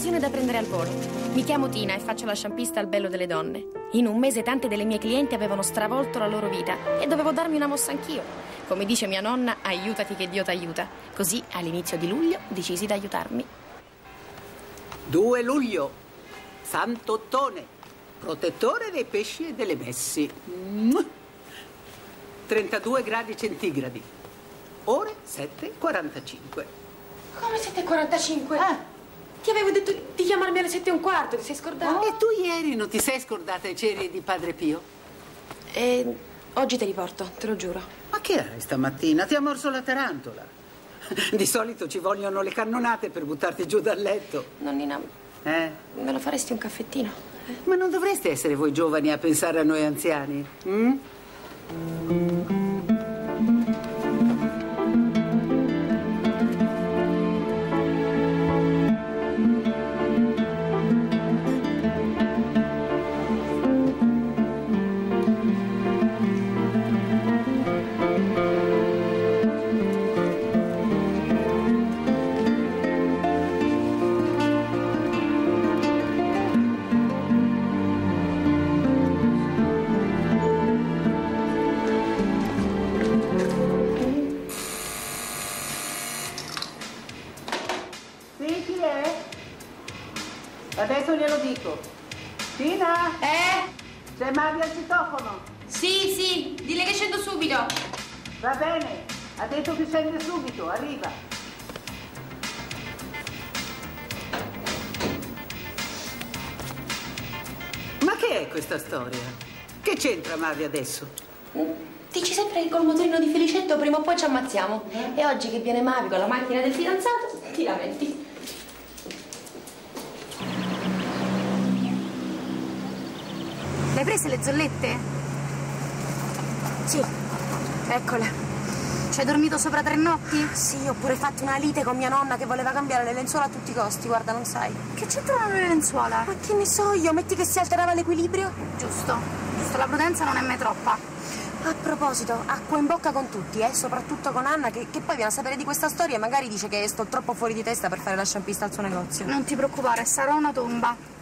un'occasione da prendere al volo. Mi chiamo Tina e faccio la sciampista al bello delle donne. In un mese tante delle mie clienti avevano stravolto la loro vita e dovevo darmi una mossa anch'io. Come dice mia nonna, aiutati che Dio t'aiuta. Così all'inizio di luglio decisi di aiutarmi. 2 luglio, Sant'Ottone, protettore dei pesci e delle messi. Mm. 32 gradi centigradi, ore 7.45. Come 7.45? Ah. Ti avevo detto di chiamarmi alle 7 e un quarto, ti sei scordato? E tu ieri non ti sei scordata i ceri di Padre Pio? E oggi te li porto, te lo giuro. Ma che hai stamattina? Ti ha morso la tarantola. Di solito ci vogliono le cannonate per buttarti giù dal letto. Nonnina, Eh? me lo faresti un caffettino? Ma non dovreste essere voi giovani a pensare a noi anziani? mm? Glielo dico. Tina? Eh? C'è Mario al citofono? Sì, sì, dile che scendo subito. Va bene, ha detto che scende subito, arriva. Ma che è questa storia? Che c'entra Mavi adesso? Dici sempre che col motorino di Felicetto prima o poi ci ammazziamo. E oggi che viene Mavi con la macchina del fidanzato, ti lamenti. Le hai prese le zollette? Sì, Eccole. Ci hai dormito sopra tre notti? sì, ho pure fatto una lite con mia nonna che voleva cambiare le lenzuola a tutti i costi, guarda, non sai. Che c'entrano le lenzuola? Ma che ne so io, metti che si alterava l'equilibrio? Giusto, giusto, la prudenza non è mai troppa. A proposito, acqua in bocca con tutti, eh, soprattutto con Anna, che, che poi viene a sapere di questa storia e magari dice che sto troppo fuori di testa per fare la sciampista al suo negozio. Non ti preoccupare, sarò una tomba.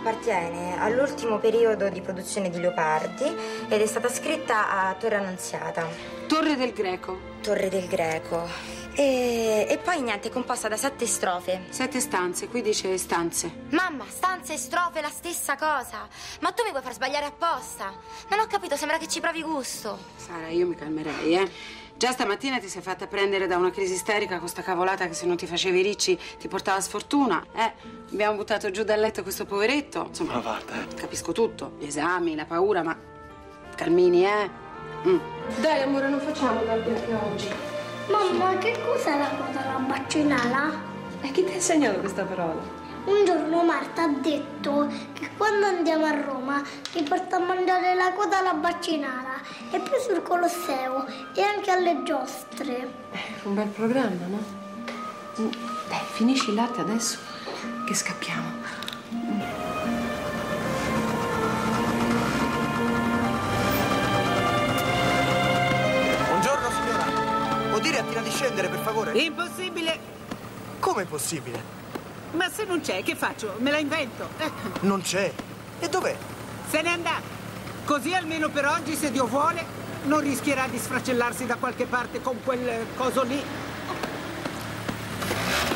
Appartiene all'ultimo periodo di produzione di Leopardi ed è stata scritta a Torre Annunziata, Torre del Greco. Torre del Greco. E, e poi niente, è composta da sette strofe. Sette stanze, qui dice stanze. Mamma, stanze e strofe, la stessa cosa. Ma tu mi vuoi far sbagliare apposta? Non ho capito, sembra che ci provi gusto. Sara, io mi calmerei, eh. Già stamattina ti sei fatta prendere da una crisi isterica con sta cavolata che se non ti facevi ricci ti portava sfortuna, eh. Abbiamo buttato giù dal letto questo poveretto. Insomma, Ma guarda, eh. capisco tutto. Gli esami, la paura, ma... Calmini, eh. Mm. Dai, amore, non facciamo anche oggi. Mamma, che cos'è la cosa la baccinala? E chi ti ha insegnato questa parola? Un giorno Marta ha detto che quando andiamo a Roma ti porta a mangiare la coda alla baccinara e poi sul Colosseo e anche alle giostre. Un bel programma, no? Mm. Dai, finisci il latte adesso che scappiamo. Buongiorno signora. Può dire a Tina di scendere, per favore? Impossibile! Come è possibile? Ma se non c'è, che faccio? Me la invento. Eh, Non c'è. E dov'è? Se n'è andata. Così almeno per oggi, se Dio vuole, non rischierà di sfracellarsi da qualche parte con quel coso lì.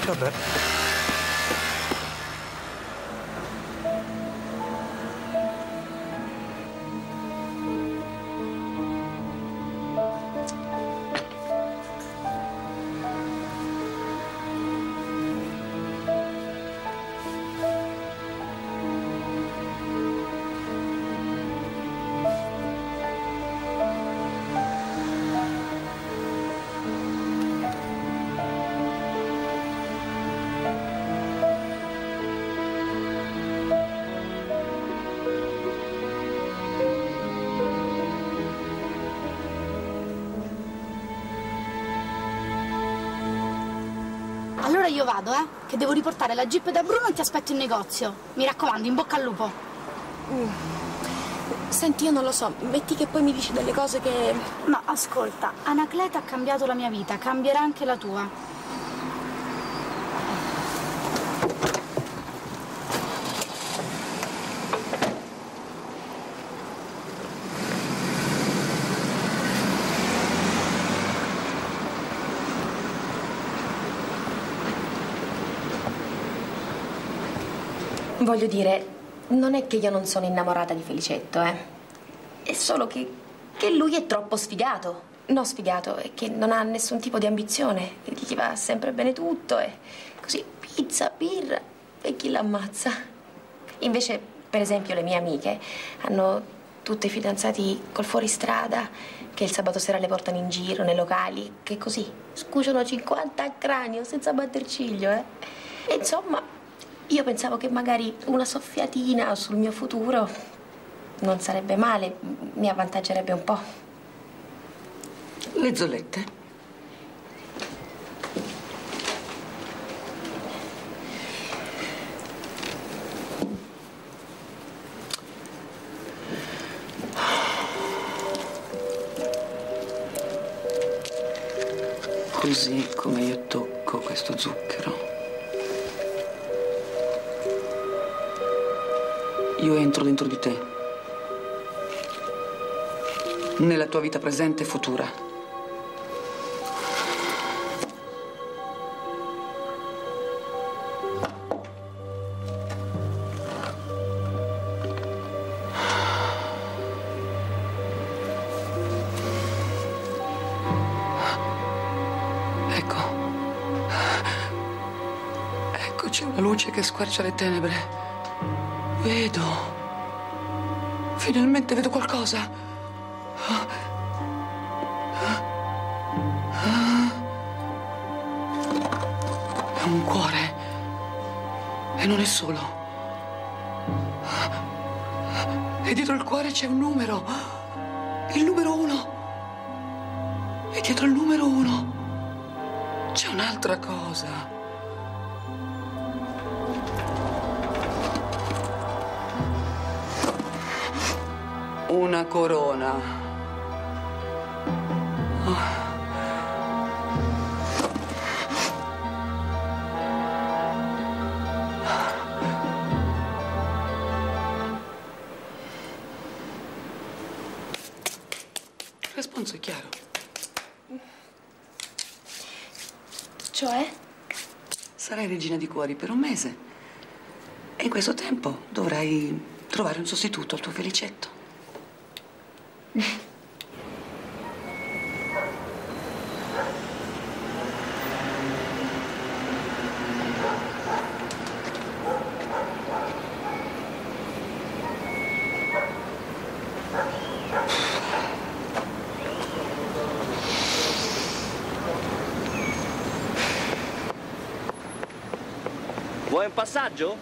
Vabbè. Che devo riportare la jeep da Bruno e ti aspetto in negozio. Mi raccomando, in bocca al lupo. Mm. Senti, io non lo so, metti che poi mi dici delle cose che... No, ascolta, Anacleta ha cambiato la mia vita, cambierà anche la tua. Voglio dire, non è che io non sono innamorata di Felicetto, eh. È solo che, che lui è troppo sfigato. No, sfigato, è che non ha nessun tipo di ambizione. Gli va sempre bene tutto e così pizza, birra e chi l'ammazza. Invece, per esempio, le mie amiche hanno tutti i fidanzati col fuoristrada che il sabato sera le portano in giro nei locali, che così scuciono 50 a cranio senza batter ciglio, eh. E insomma, io pensavo che magari una soffiatina sul mio futuro non sarebbe male, mi avvantaggerebbe un po'. Le zollette? Così come io tocco questo zucchero. Io entro dentro di te. Nella tua vita presente e futura. Ecco. Ecco, c'è una luce che squarcia le tenebre. Vedo. Finalmente vedo qualcosa. È un cuore. E non è solo. E dietro il cuore c'è un numero. Il numero uno. E dietro il numero uno c'è un'altra cosa. Una corona. Oh. Responso è chiaro. Cioè? Sarai regina di cuori per un mese. E in questo tempo dovrai trovare un sostituto al tuo felicetto. Passaggio?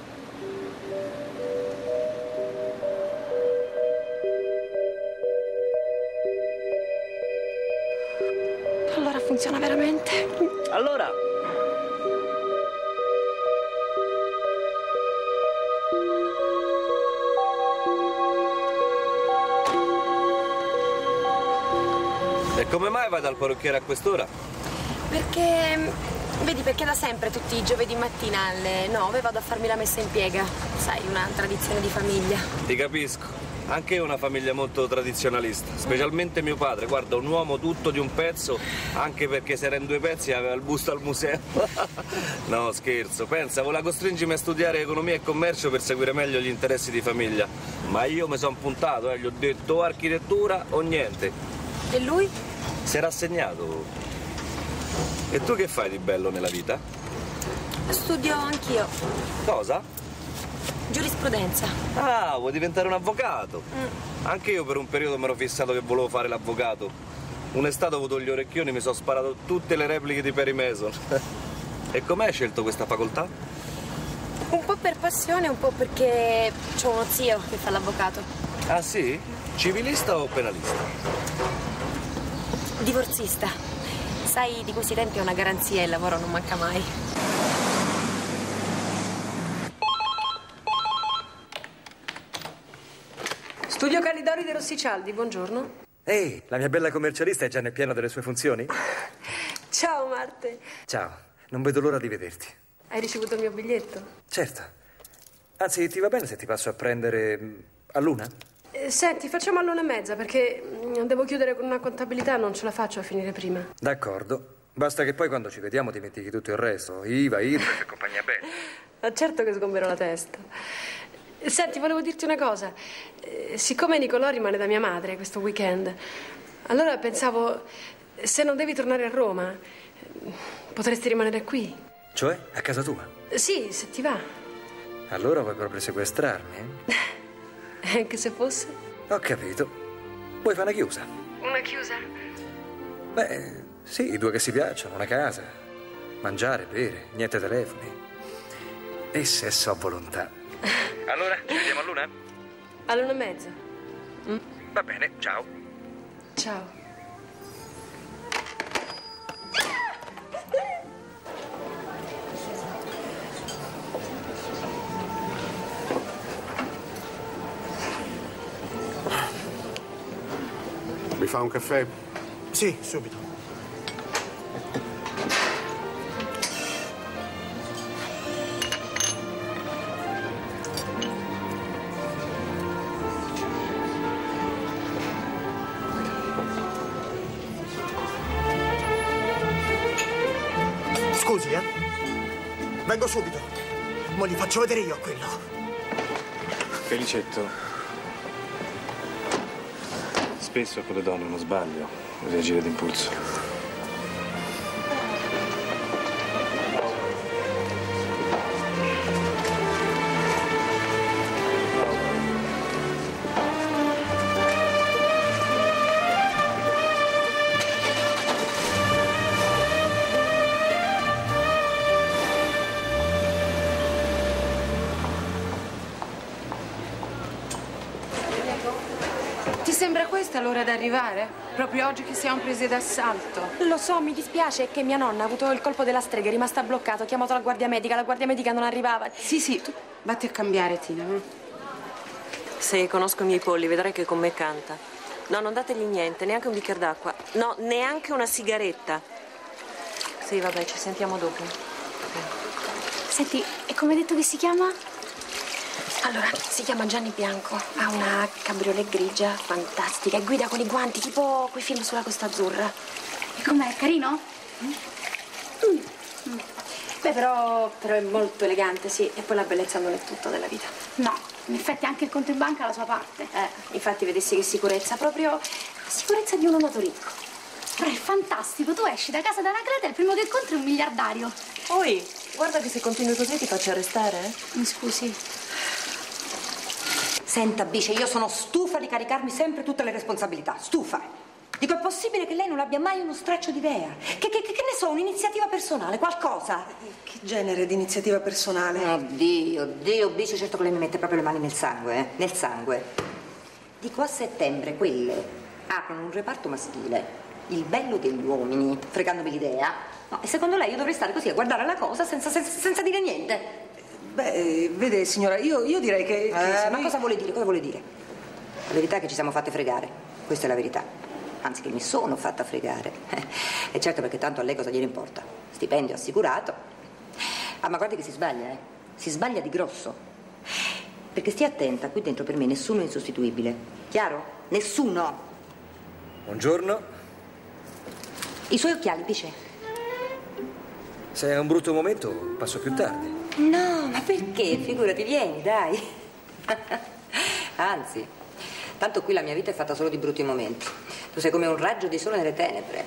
Allora funziona veramente. Allora, e come mai vai dal parrucchiere a quest'ora? Perché, vedi, perché da sempre tutti i giovedì mattina alle 9 vado a farmi la messa in piega. Sai, una tradizione di famiglia. Ti capisco. Anche io una famiglia molto tradizionalista, specialmente mio padre. Guarda, un uomo tutto di un pezzo, anche perché se era in due pezzi aveva il busto al museo. no, scherzo. Pensa, voleva costringermi a studiare economia e commercio per seguire meglio gli interessi di famiglia. Ma io mi sono puntato, eh, gli ho detto o architettura o niente. E lui? Si è rassegnato. E tu che fai di bello nella vita? Studio anch'io. Cosa? Giurisprudenza. Ah, vuoi diventare un avvocato? Anche io per un periodo mi ero fissato che volevo fare l'avvocato. Un'estate ho avuto gli orecchioni e mi sono sparato tutte le repliche di Perry Mason. e com'è hai scelto questa facoltà? Un po' per passione, un po' perché ho uno zio che fa l'avvocato. Ah sì? Civilista o penalista? Divorzista. Sai, di questi tempi è una garanzia e il lavoro non manca mai. Studio Calidori de Rossicialdi, buongiorno. Ehi, la mia bella commercialista è già nel pieno delle sue funzioni? Ciao Marte. Ciao, non vedo l'ora di vederti. Hai ricevuto il mio biglietto? Certo. Anzi, ti va bene se ti passo a prendere mm, a luna? Eh, senti, facciamo all'una e mezza perché mm, devo chiudere con una contabilità, non ce la faccio a finire prima. D'accordo. Basta che poi quando ci vediamo dimentichi tutto il resto. IVA, IRPEF e compagnia bene. Ma certo che sgomberò la testa. Senti, volevo dirti una cosa. Eh, siccome Nicolò rimane da mia madre questo weekend, allora pensavo, se non devi tornare a Roma, potresti rimanere qui. Cioè, a casa tua? Sì, se ti va. Allora vuoi proprio sequestrarmi? eh? Anche se fosse? Ho capito. Vuoi fare una chiusa? Una chiusa? Beh, sì, i due che si piacciono, una casa. Mangiare, bere, niente telefoni. E sesso a volontà. Allora, ci vediamo a luna? All'una e mezza. Va bene, ciao. Ciao. Mi fa un caffè? Sì, subito. Scusi, eh? Vengo subito. Mo li faccio vedere io a quello. Felicetto. Spesso con le donne non sbaglio reagire d'impulso. Questa l'ora d'arrivare? Proprio oggi che siamo presi d'assalto. Lo so, mi dispiace, è che mia nonna ha avuto il colpo della strega, è rimasta bloccata. Ho chiamato la guardia medica, la guardia medica non arrivava. Sì, sì, tu vatti a cambiare, Tina. eh. Se conosco i miei polli, vedrai che con me canta. No, non dategli niente, neanche un bicchiere d'acqua. No, neanche una sigaretta. Sì, vabbè, ci sentiamo dopo. Senti, e come hai detto che si chiama? Allora, si chiama Gianni Bianco, ha una cabriolet grigia fantastica e guida con i guanti, tipo quei film sulla Costa Azzurra. E com'è? Carino? Beh, però, però è molto elegante, sì, e poi la bellezza non è tutto della vita. No, in effetti anche il conto in banca ha la sua parte. Eh, infatti vedessi che sicurezza, proprio la sicurezza di uomo nato ricco. Però è fantastico, tu esci da casa da Anacleta e il primo che incontri è un miliardario. Poi, guarda che se continui così ti faccio arrestare, eh? Mi scusi. Senta, Bice, io sono stufa di caricarmi sempre tutte le responsabilità. Stufa. Dico, è possibile che lei non abbia mai uno straccio d'idea? Che, che- che ne so, un'iniziativa personale, qualcosa? Che genere di iniziativa personale? Oddio, oddio, Bice, certo che lei mi mette proprio le mani nel sangue, eh? Nel sangue. Dico, a settembre quelle aprono un reparto maschile. Il bello degli uomini, fregandomi l'idea. No, e secondo lei io dovrei stare così a guardare la cosa senza, senza- senza dire niente? Beh, vede, signora, io, io direi che... che Eh, ma noi- cosa vuole dire? Cosa vuole dire? La verità è che ci siamo fatte fregare. Questa è la verità. Anzi, che mi sono fatta fregare. E certo perché tanto a lei cosa gliene importa? Stipendio assicurato. Ah, ma guardi che si sbaglia, eh? Si sbaglia di grosso. Perché stia attenta, qui dentro per me nessuno è insostituibile. Chiaro? Nessuno. Buongiorno. I suoi occhiali, Bice? Se è un brutto momento, passo più tardi. No, ma perché? Figurati, vieni, dai. Anzi, tanto qui la mia vita è fatta solo di brutti momenti. Tu sei come un raggio di sole nelle tenebre.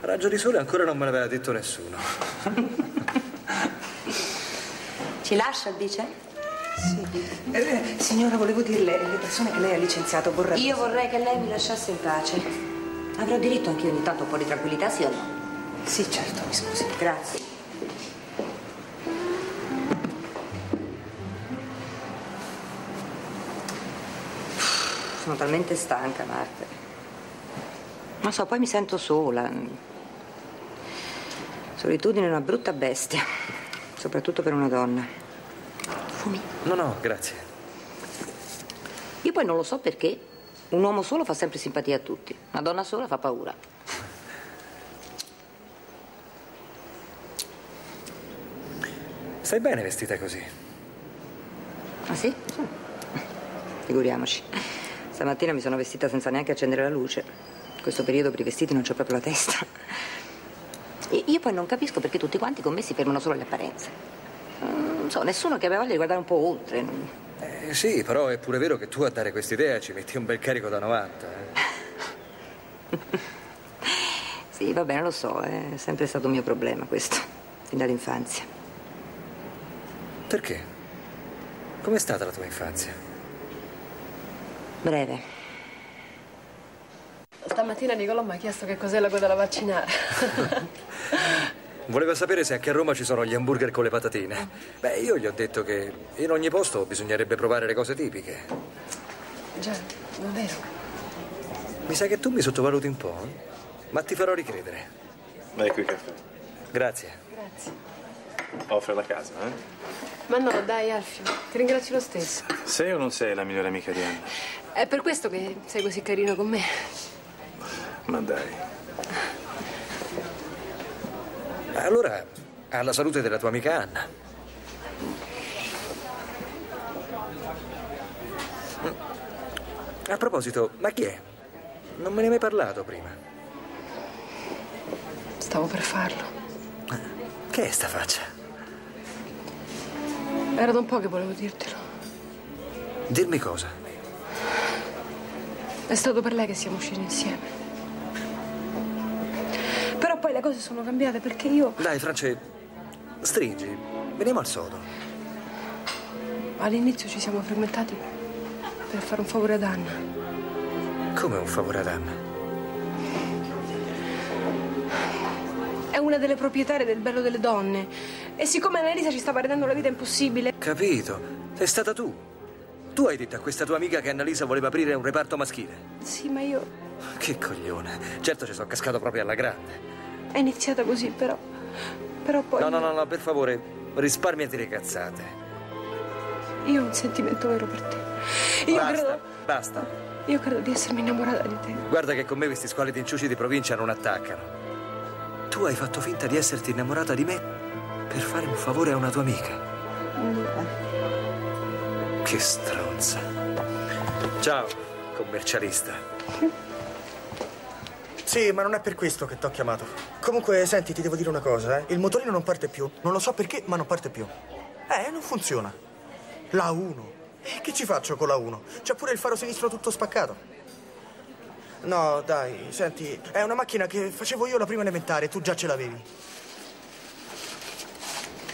Raggio di sole ancora non me l'aveva detto nessuno. Ci lascia, dice? Eh, signora, volevo dirle, le persone che lei ha licenziato vorrebbero... Io vorrei che lei mi lasciasse in pace. Avrò diritto anche io ogni tanto a un po' di tranquillità, sì o no? Sì, certo, mi scusi. Grazie. Talmente stanca, Marta. Non so, poi mi sento sola. Solitudine è una brutta bestia, soprattutto per una donna. Fumi? No, no, grazie. Io poi non lo so perché. Un uomo solo fa sempre simpatia a tutti. Una donna sola fa paura. Stai bene vestita così? Ah sì? Figuriamoci. Stamattina mi sono vestita senza neanche accendere la luce. In questo periodo per i vestiti non c'ho proprio la testa. E io poi non capisco perché tutti quanti con me si fermano solo alle apparenze. Mm, Non so, nessuno che abbia voglia di guardare un po' oltre. Eh, sì, però è pure vero che tu a dare quest'idea ci metti un bel carico da 90. eh. Sì, va bene, lo so, è sempre stato un mio problema questo, fin dall'infanzia. Perché? Com'è stata la tua infanzia? Breve. Stamattina Nicolò mi ha chiesto che cos'è la coda da vaccinare. Voleva sapere se anche a Roma ci sono gli hamburger con le patatine. Beh, io gli ho detto che in ogni posto bisognerebbe provare le cose tipiche. Già, davvero. Mi sa che tu mi sottovaluti un po', eh? ma ti farò ricredere. Ecco il caffè. Grazie. Grazie. Offre la casa, eh? Ma no, dai Alfio, ti ringrazio lo stesso. Sei o non sei la migliore amica di Anna? È per questo che sei così carino con me. Ma dai. Allora, alla salute della tua amica Anna. A proposito, ma chi è? Non me ne hai mai parlato prima. Stavo per farlo. Che è sta faccia? Era da un po' che volevo dirtelo. Dirmi cosa? È stato per lei che siamo usciti insieme. Però poi le cose sono cambiate perché io Dai, France, stringi. Veniamo al sodo. all'inizio ci siamo frequentati per fare un favore ad Anna. Come un favore ad Anna? È una delle proprietarie del Bello delle Donne. E siccome Annalisa ci stava rendendo la vita impossibile, Capito. Sei stata tu. Tu hai detto a questa tua amica che Annalisa voleva aprire un reparto maschile. sì, ma io Che coglione. Certo ci sono cascato proprio alla grande. è iniziata così, però. Però poi. No, no, no, no, per favore, risparmiati le cazzate. Io ho un sentimento vero per te. Io basta, credo. basta. Io credo di essermi innamorata di te. Guarda che con me questi squali di inciuci di provincia non attaccano. Tu hai fatto finta di esserti innamorata di me per fare un favore a una tua amica. Che stronza. Ciao, commercialista. Sì, ma non è per questo che ti ho chiamato. Comunque, senti, ti devo dire una cosa, eh. Il motorino non parte più. Non lo so perché, ma non parte più. Eh, non funziona. La 1. E che ci faccio con la 1? C'è pure il faro sinistro tutto spaccato. No, dai, senti, è una macchina che facevo io la prima elementare, tu già ce l'avevi.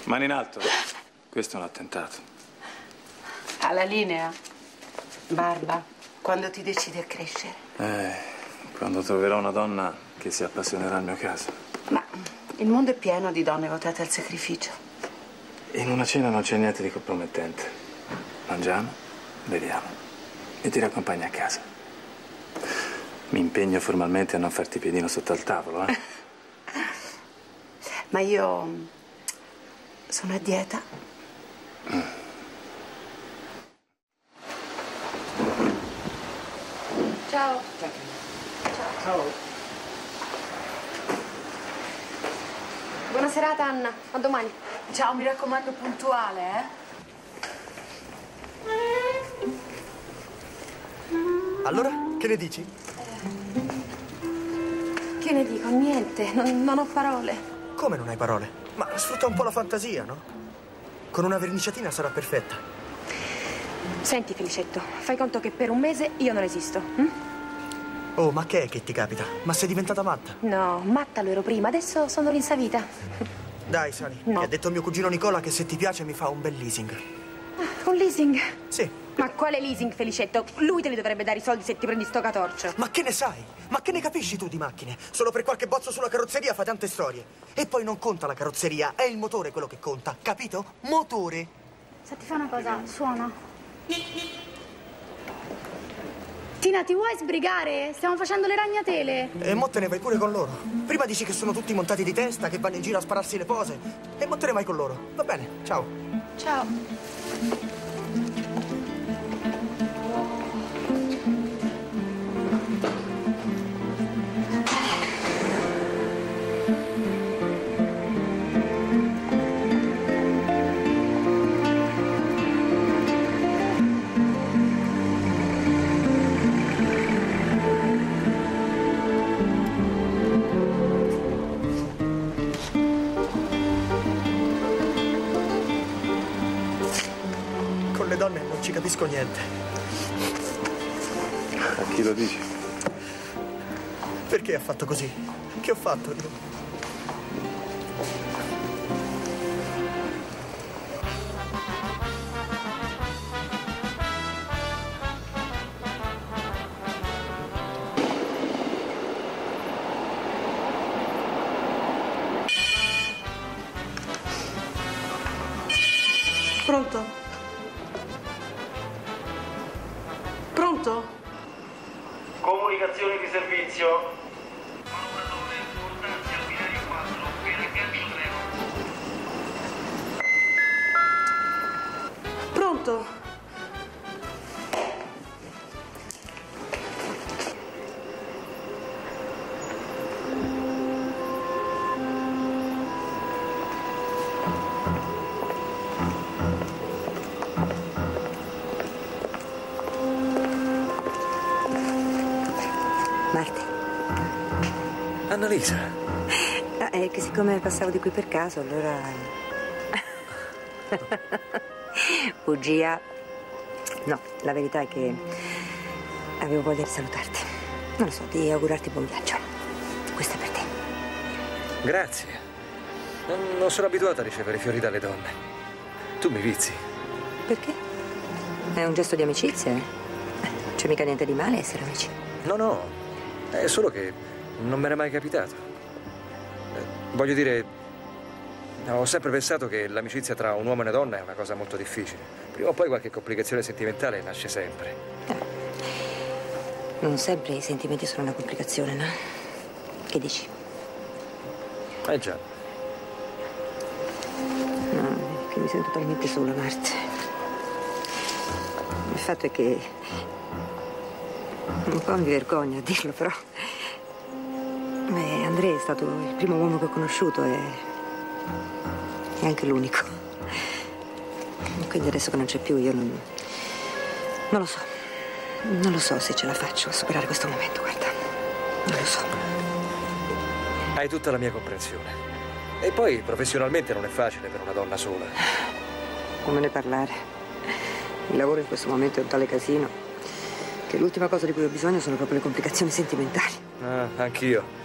Mani in alto. Questo è un attentato. Alla linea. Barba, quando ti decidi a crescere? Eh, quando troverò una donna che si appassionerà al mio caso. Ma il mondo è pieno di donne votate al sacrificio. In una cena non c'è niente di compromettente. Mangiamo, beviamo e ti raccompagno a casa. Mi impegno formalmente a non farti piedino sotto al tavolo, eh? Ma io sono a dieta. Ciao. Ciao. Buona serata, Anna. A domani. Ciao, mi raccomando puntuale, eh? Allora, che ne dici? Che ne dico? Niente, non, non ho parole. Come non hai parole? Ma sfrutta un po' la fantasia, no? Con una verniciatina sarà perfetta. Senti, Felicetto, fai conto che per un mese io non esisto. hm? Oh, ma che è che ti capita? Ma sei diventata matta? No, matta lo ero prima, adesso sono rinsavita. Dai, Sani, No. mi ha detto mio cugino Nicola che se ti piace mi fa un bel leasing. Un leasing? Sì. Ma quale leasing, Felicetto? Lui te li dovrebbe dare i soldi se ti prendi sto catorcio. Ma che ne sai? Ma che ne capisci tu di macchine? Solo per qualche bozzo sulla carrozzeria fa tante storie. E poi non conta la carrozzeria, è il motore quello che conta, capito? Motore. Se ti fa una cosa, suona. Tina, ti vuoi sbrigare? Stiamo facendo le ragnatele. E mo te ne vai pure con loro. Prima dici che sono tutti montati di testa, che vanno in giro a spararsi le pose. E mo te ne vai con loro. Va bene, ciao. Ciao. Fatto così? Che ho fatto? Passavo di qui per caso, allora... Bugia. No, la verità è che avevo voglia di salutarti. Non lo so, di augurarti buon viaggio. Questo è per te. Grazie. Non, non sono abituato a ricevere fiori dalle donne. Tu mi vizi. Perché? È un gesto di amicizia, eh? C'è mica niente di male essere amici. No, no. È solo che non me n'è mai capitato. Eh, Voglio dire, ho sempre pensato che l'amicizia tra un uomo e una donna è una cosa molto difficile. Prima o poi qualche complicazione sentimentale nasce sempre. Non sempre i sentimenti sono una complicazione, no? Che dici? Eh già. No, che mi sento talmente sola, Marte. Il fatto è che un po' mi vergogno a dirlo, però. Andrea è stato il primo uomo che ho conosciuto e. è anche l'unico. Quindi adesso che non c'è più, io non. non lo so. Non lo so se ce la faccio a superare questo momento, guarda. Non lo so. Hai tutta la mia comprensione. E poi professionalmente non è facile per una donna sola. Non me ne parlare. Il lavoro in questo momento è un tale casino che l'ultima cosa di cui ho bisogno sono proprio le complicazioni sentimentali. Ah, anch'io.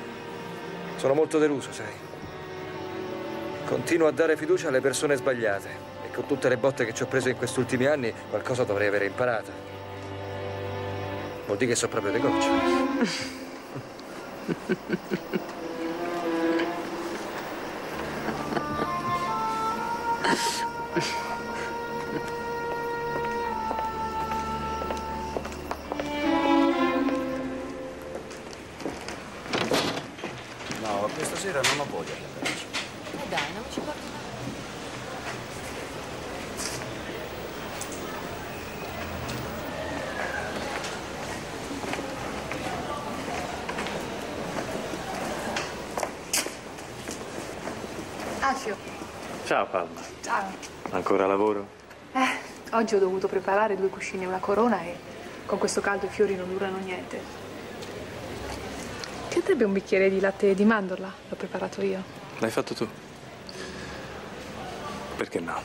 Sono molto deluso, sai. Continuo a dare fiducia alle persone sbagliate e con tutte le botte che ci ho preso in questi ultimi anni qualcosa dovrei avere imparato. Vuol dire che so proprio le gocce. No, Ancora lavoro? Eh, oggi ho dovuto preparare due cuscini e una corona e con questo caldo i fiori non durano niente. Ti andrebbe un bicchiere di latte di mandorla? L'ho preparato io. L'hai fatto tu? Perché no?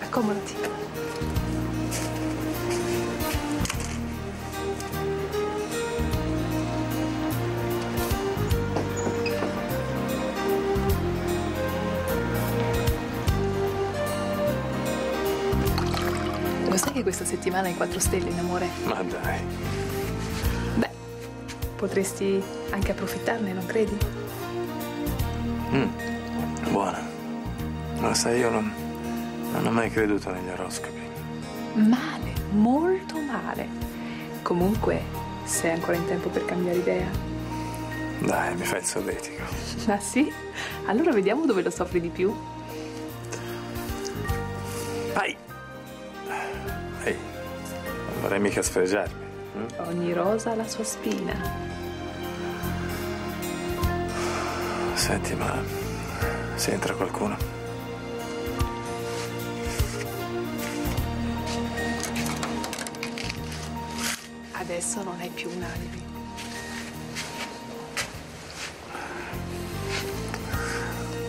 Accomodati. Che questa settimana hai quattro stelle in amore? Ma dai. Beh, potresti anche approfittarne, non credi? Mm, buona. Ma sai, io non, non ho mai creduto negli oroscopi. Male, molto male. Comunque, sei ancora in tempo per cambiare idea. Dai, mi fai il solletico. Ah sì? Allora vediamo dove lo soffri di più. Vorrei mica sfregiarmi. mm? Ogni rosa ha la sua spina. Senti, ma se entra qualcuno? Adesso non hai più un alibi.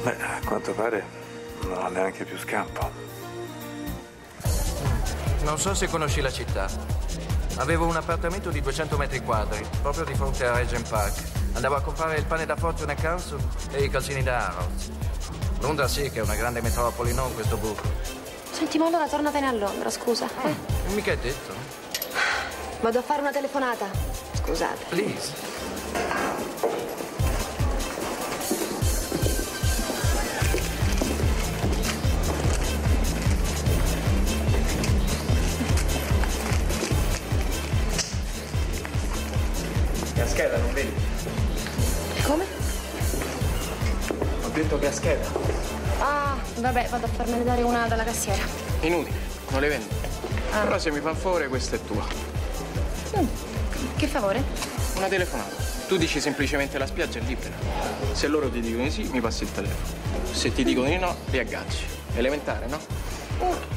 Beh, a quanto pare non ho neanche più scampo. Non so se conosci la città. Avevo un appartamento di 200 metri quadri, proprio di fronte a Regent Park. Andavo a comprare il pane da Fortune Council e i calzini da Harrods. Londra sì che è una grande metropoli, non questo buco. Senti, ma allora tornatene a Londra, scusa. Eh? Mica è detto. Vado a fare una telefonata. Scusate. Please. Scheda, non vedi? Come? Ho detto che è a scheda. Ah, vabbè, vado a farmene dare una dalla cassiera. Inutile, non le vendo. Ah. Però se mi fa un favore, questa è tua. Mm. Che favore? Una telefonata. Tu dici semplicemente la spiaggia è libera. Se loro ti dicono di sì, mi passi il telefono. Se ti dicono di no, li agganci. Elementare, no?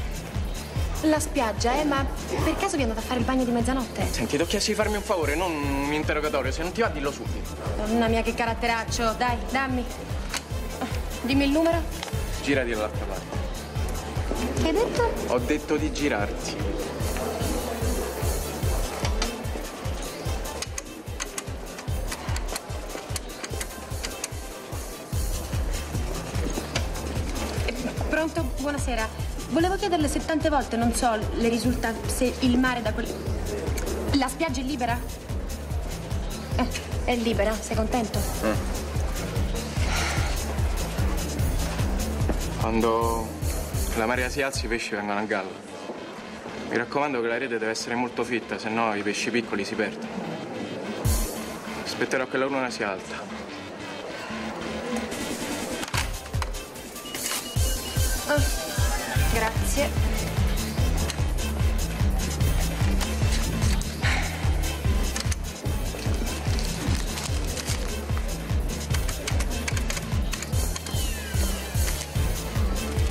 La spiaggia, eh, ma per caso vi andate a fare il bagno di mezzanotte? Senti, ti ho chiesto di farmi un favore, non un interrogatorio. Se non ti va, dillo subito. Donna mia, che caratteraccio. Dai, dammi. Dimmi il numero. Girati dall'altra parte. Che hai detto? Ho detto di girarti. Pronto? Buonasera. Volevo chiederle se tante volte, non so, le risulta se il mare da quel... La spiaggia è libera? Eh, è libera, sei contento? Quando la marea si alza, i pesci vengono a galla. Mi raccomando che la rete deve essere molto fitta, se no i pesci piccoli si perdono. Aspetterò che la luna sia alta. Grazie.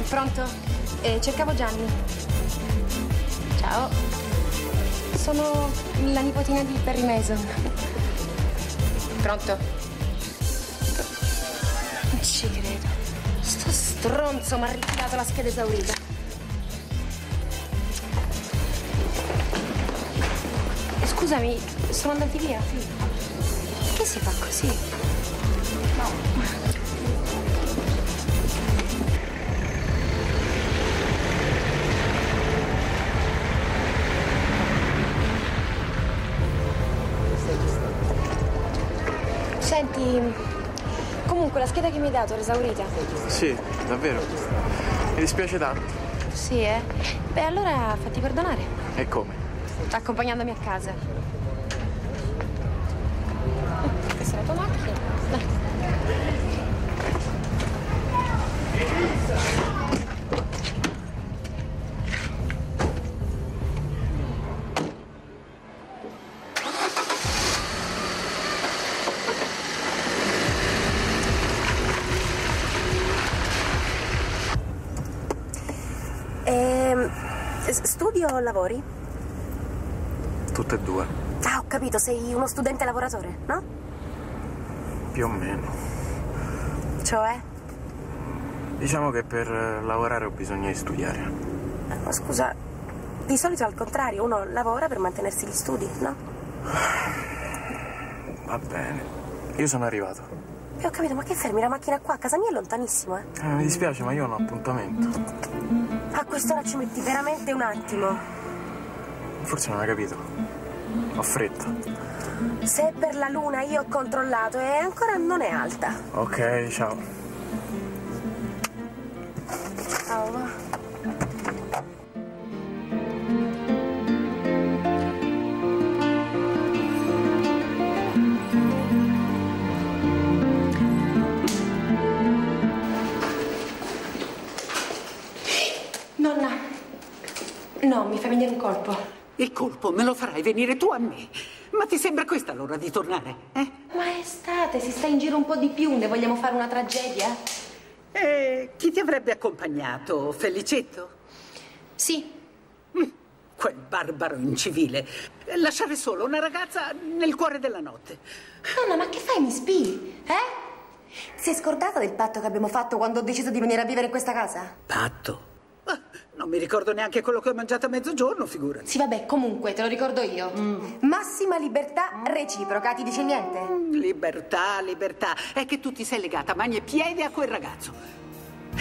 Pronto? Eh, cercavo Gianni. Ciao. Sono la nipotina di Perry Mason. Pronto? Non ci credo. Sto stronzo mi ha ritirato la scheda esaurita. Scusami, sono andati via? Che si fa così? No. Senti, comunque la scheda che mi hai dato era esaurita. Sì, davvero. Mi dispiace tanto. Sì, eh? Beh, allora fatti perdonare, E come? Accompagnandomi a casa. Questa è la tua macchina. Dai. Ehm, s- studi o lavori? Tutte e due, Ah, ho capito, sei uno studente lavoratore, no? più o meno. Cioè? Diciamo che per eh, lavorare ho bisogno di studiare. Ma scusa, di solito al contrario, uno lavora per mantenersi gli studi, no? Va bene. Io sono arrivato. E ho capito, ma che fermi la macchina qua? Casa mia è lontanissimo, eh. Eh, mi dispiace, ma io ho un appuntamento. A quest'ora ci metti veramente un attimo. Forse non hai capito. Ho fretta. Se è per la luna io ho controllato e ancora non è alta. Ok, ciao. Ciao. Nonna, no, mi fa venire un colpo. Il colpo me lo farai venire tu a me. Ma ti sembra questa l'ora di tornare? Eh? Ma è estate, si sta in giro un po' di più, ne vogliamo fare una tragedia? E chi ti avrebbe accompagnato? Felicetto? Sì. Quel barbaro incivile. Lasciare solo una ragazza nel cuore della notte. Nonna, ma che fai? Mi spii? Eh? Si è scordata del patto che abbiamo fatto quando ho deciso di venire a vivere in questa casa? Patto? Non mi ricordo neanche quello che ho mangiato a mezzogiorno, figurati. Sì, vabbè, comunque, te lo ricordo io. Massima libertà reciproca, ti dice niente? Libertà, libertà. È che tu ti sei legata mani e piedi a quel ragazzo.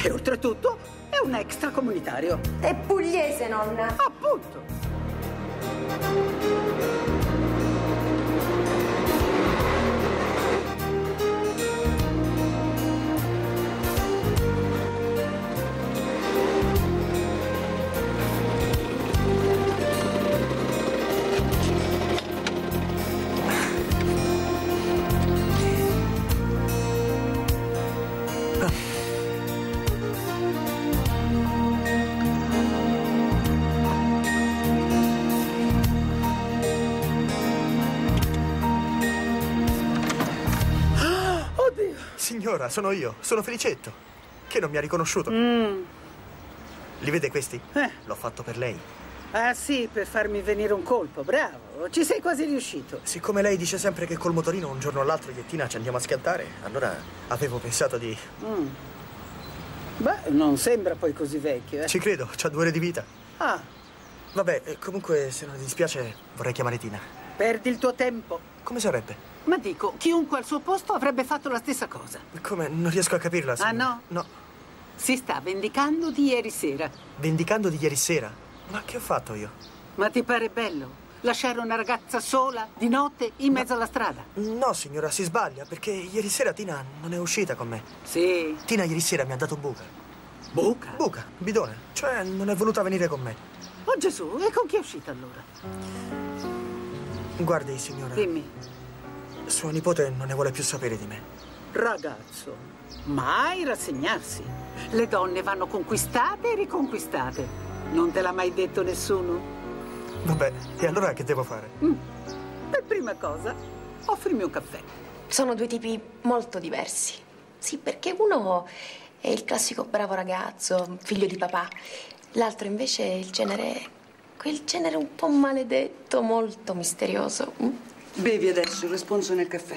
E oltretutto è un extracomunitario. È pugliese, nonna. Appunto. Signora, sono io, sono Felicetto. Che non mi ha riconosciuto? Mm. Li vede questi? Eh. L'ho fatto per lei. Ah sì, per farmi venire un colpo, bravo. Ci sei quasi riuscito. Siccome lei dice sempre che col motorino un giorno o l'altro io e Tina ci andiamo a schiantare, allora avevo pensato di... Mm. Beh, non sembra poi così vecchio, eh. Ci credo, c'ha due ore di vita. Ah, Vabbè, eh, comunque se non le dispiace vorrei chiamare Tina. perdi il tuo tempo. Come sarebbe? Ma dico, chiunque al suo posto avrebbe fatto la stessa cosa. Come? Non riesco a capirla, Ah signora. no? No. Si sta vendicando di ieri sera. Vendicando di ieri sera? Ma che ho fatto io? Ma ti pare bello? Lasciare una ragazza sola, di notte, in mezzo alla strada? No, signora, si sbaglia, perché ieri sera Tina non è uscita con me. Sì. Tina ieri sera mi ha dato buca. Buca? Buca, bidone. Cioè, non è voluta venire con me. Oh Gesù, e con chi è uscita allora? Guardi, signora. Dimmi. Sua nipote non ne vuole più sapere di me. Ragazzo, mai rassegnarsi. Le donne vanno conquistate e riconquistate. Non te l'ha mai detto nessuno? Vabbè, e allora che devo fare? Per prima cosa, offrimi un caffè. Sono due tipi molto diversi. Sì, perché uno è il classico bravo ragazzo, figlio di papà. L'altro invece è il genere. quel genere un po' maledetto, molto misterioso. Mm? Bevi adesso il responso nel caffè.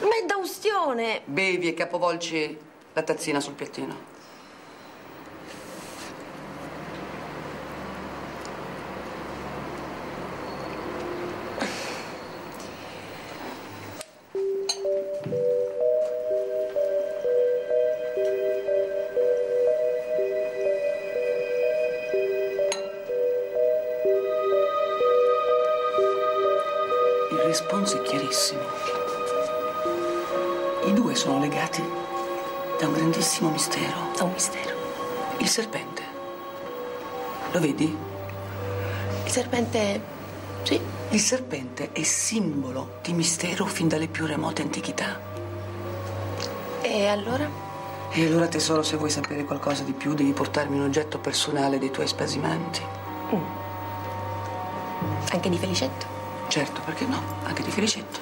Ma è da ustione! Bevi e capovolgi la tazzina sul piattino. Lo vedi? Il serpente. Sì. Il serpente è simbolo di mistero fin dalle più remote antichità. E allora? E allora, tesoro, se vuoi sapere qualcosa di più, devi portarmi un oggetto personale dei tuoi spasimenti. Anche di Felicetto? Certo, perché no? Anche di Felicetto.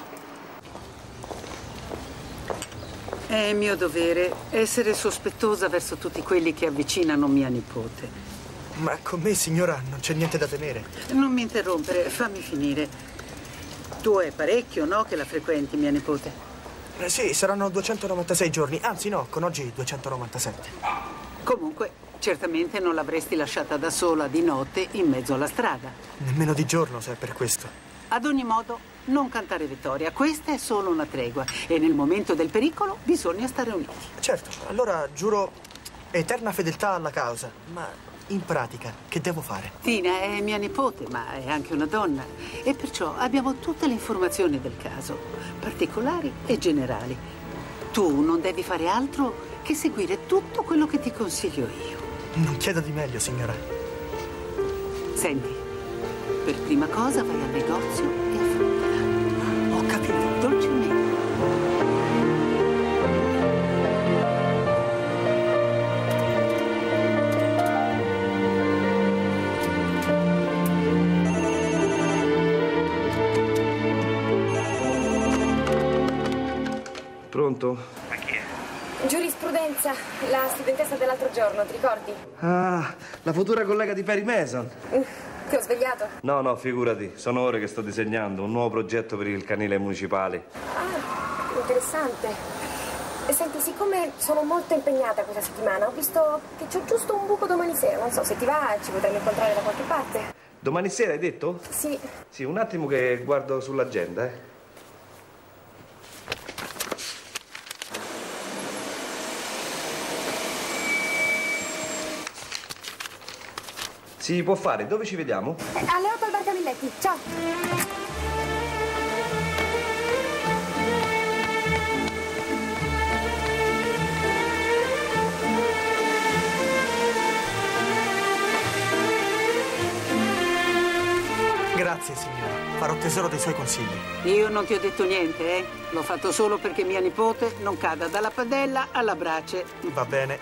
È mio dovere essere sospettosa verso tutti quelli che avvicinano mia nipote. Ma con me, signora, non c'è niente da temere. Non mi interrompere, fammi finire. Tu è parecchio, no, che la frequenti, mia nipote? Eh, sì, saranno 296 giorni. Anzi, no, con oggi 297. Comunque, certamente non l'avresti lasciata da sola di notte in mezzo alla strada. Nemmeno di giorno, se è per questo. Ad ogni modo, non cantare vittoria. Questa è solo una tregua. E nel momento del pericolo bisogna stare uniti. Certo, allora giuro eterna fedeltà alla causa. Ma in pratica, che devo fare? Tina è mia nipote, ma è anche una donna. E perciò abbiamo tutte le informazioni del caso, particolari e generali. Tu non devi fare altro che seguire tutto quello che ti consiglio io. Non chiedo di meglio, signora. Senti, per prima cosa vai al negozio Pronto? Giurisprudenza, la studentessa dell'altro giorno, ti ricordi? Ah, la futura collega di Perry Mason. Uh, ti ho svegliato? No, no, figurati. Sono ore che sto disegnando un nuovo progetto per il canile municipale. Ah, interessante. E senti, siccome sono molto impegnata questa settimana, ho visto che c'ho giusto un buco domani sera. Non so, se ti va ci potremmo incontrare da qualche parte. Domani sera hai detto? Sì. Sì, un attimo che guardo sull'agenda, eh. Si può fare, dove ci vediamo? Alle 8 al Bar Camilletti. Ciao. Grazie, signora. Farò tesoro dei suoi consigli. Io non ti ho detto niente, eh? L'ho fatto solo perché mia nipote non cada dalla padella alla brace. Va bene.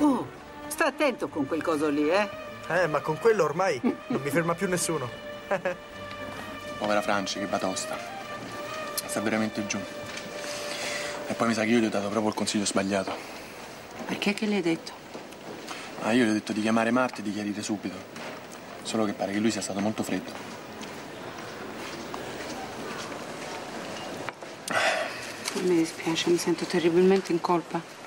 Oh, sta attento con quel coso lì, eh? Eh, ma con quello ormai non mi ferma più nessuno. Povera Franci, che batosta. Sta veramente giù. E poi mi sa che io gli ho dato proprio il consiglio sbagliato. Perché che le hai detto? Ah, io gli ho detto di chiamare Marta e di chiarire subito. Solo che pare che lui sia stato molto freddo. Mi dispiace, mi sento terribilmente in colpa.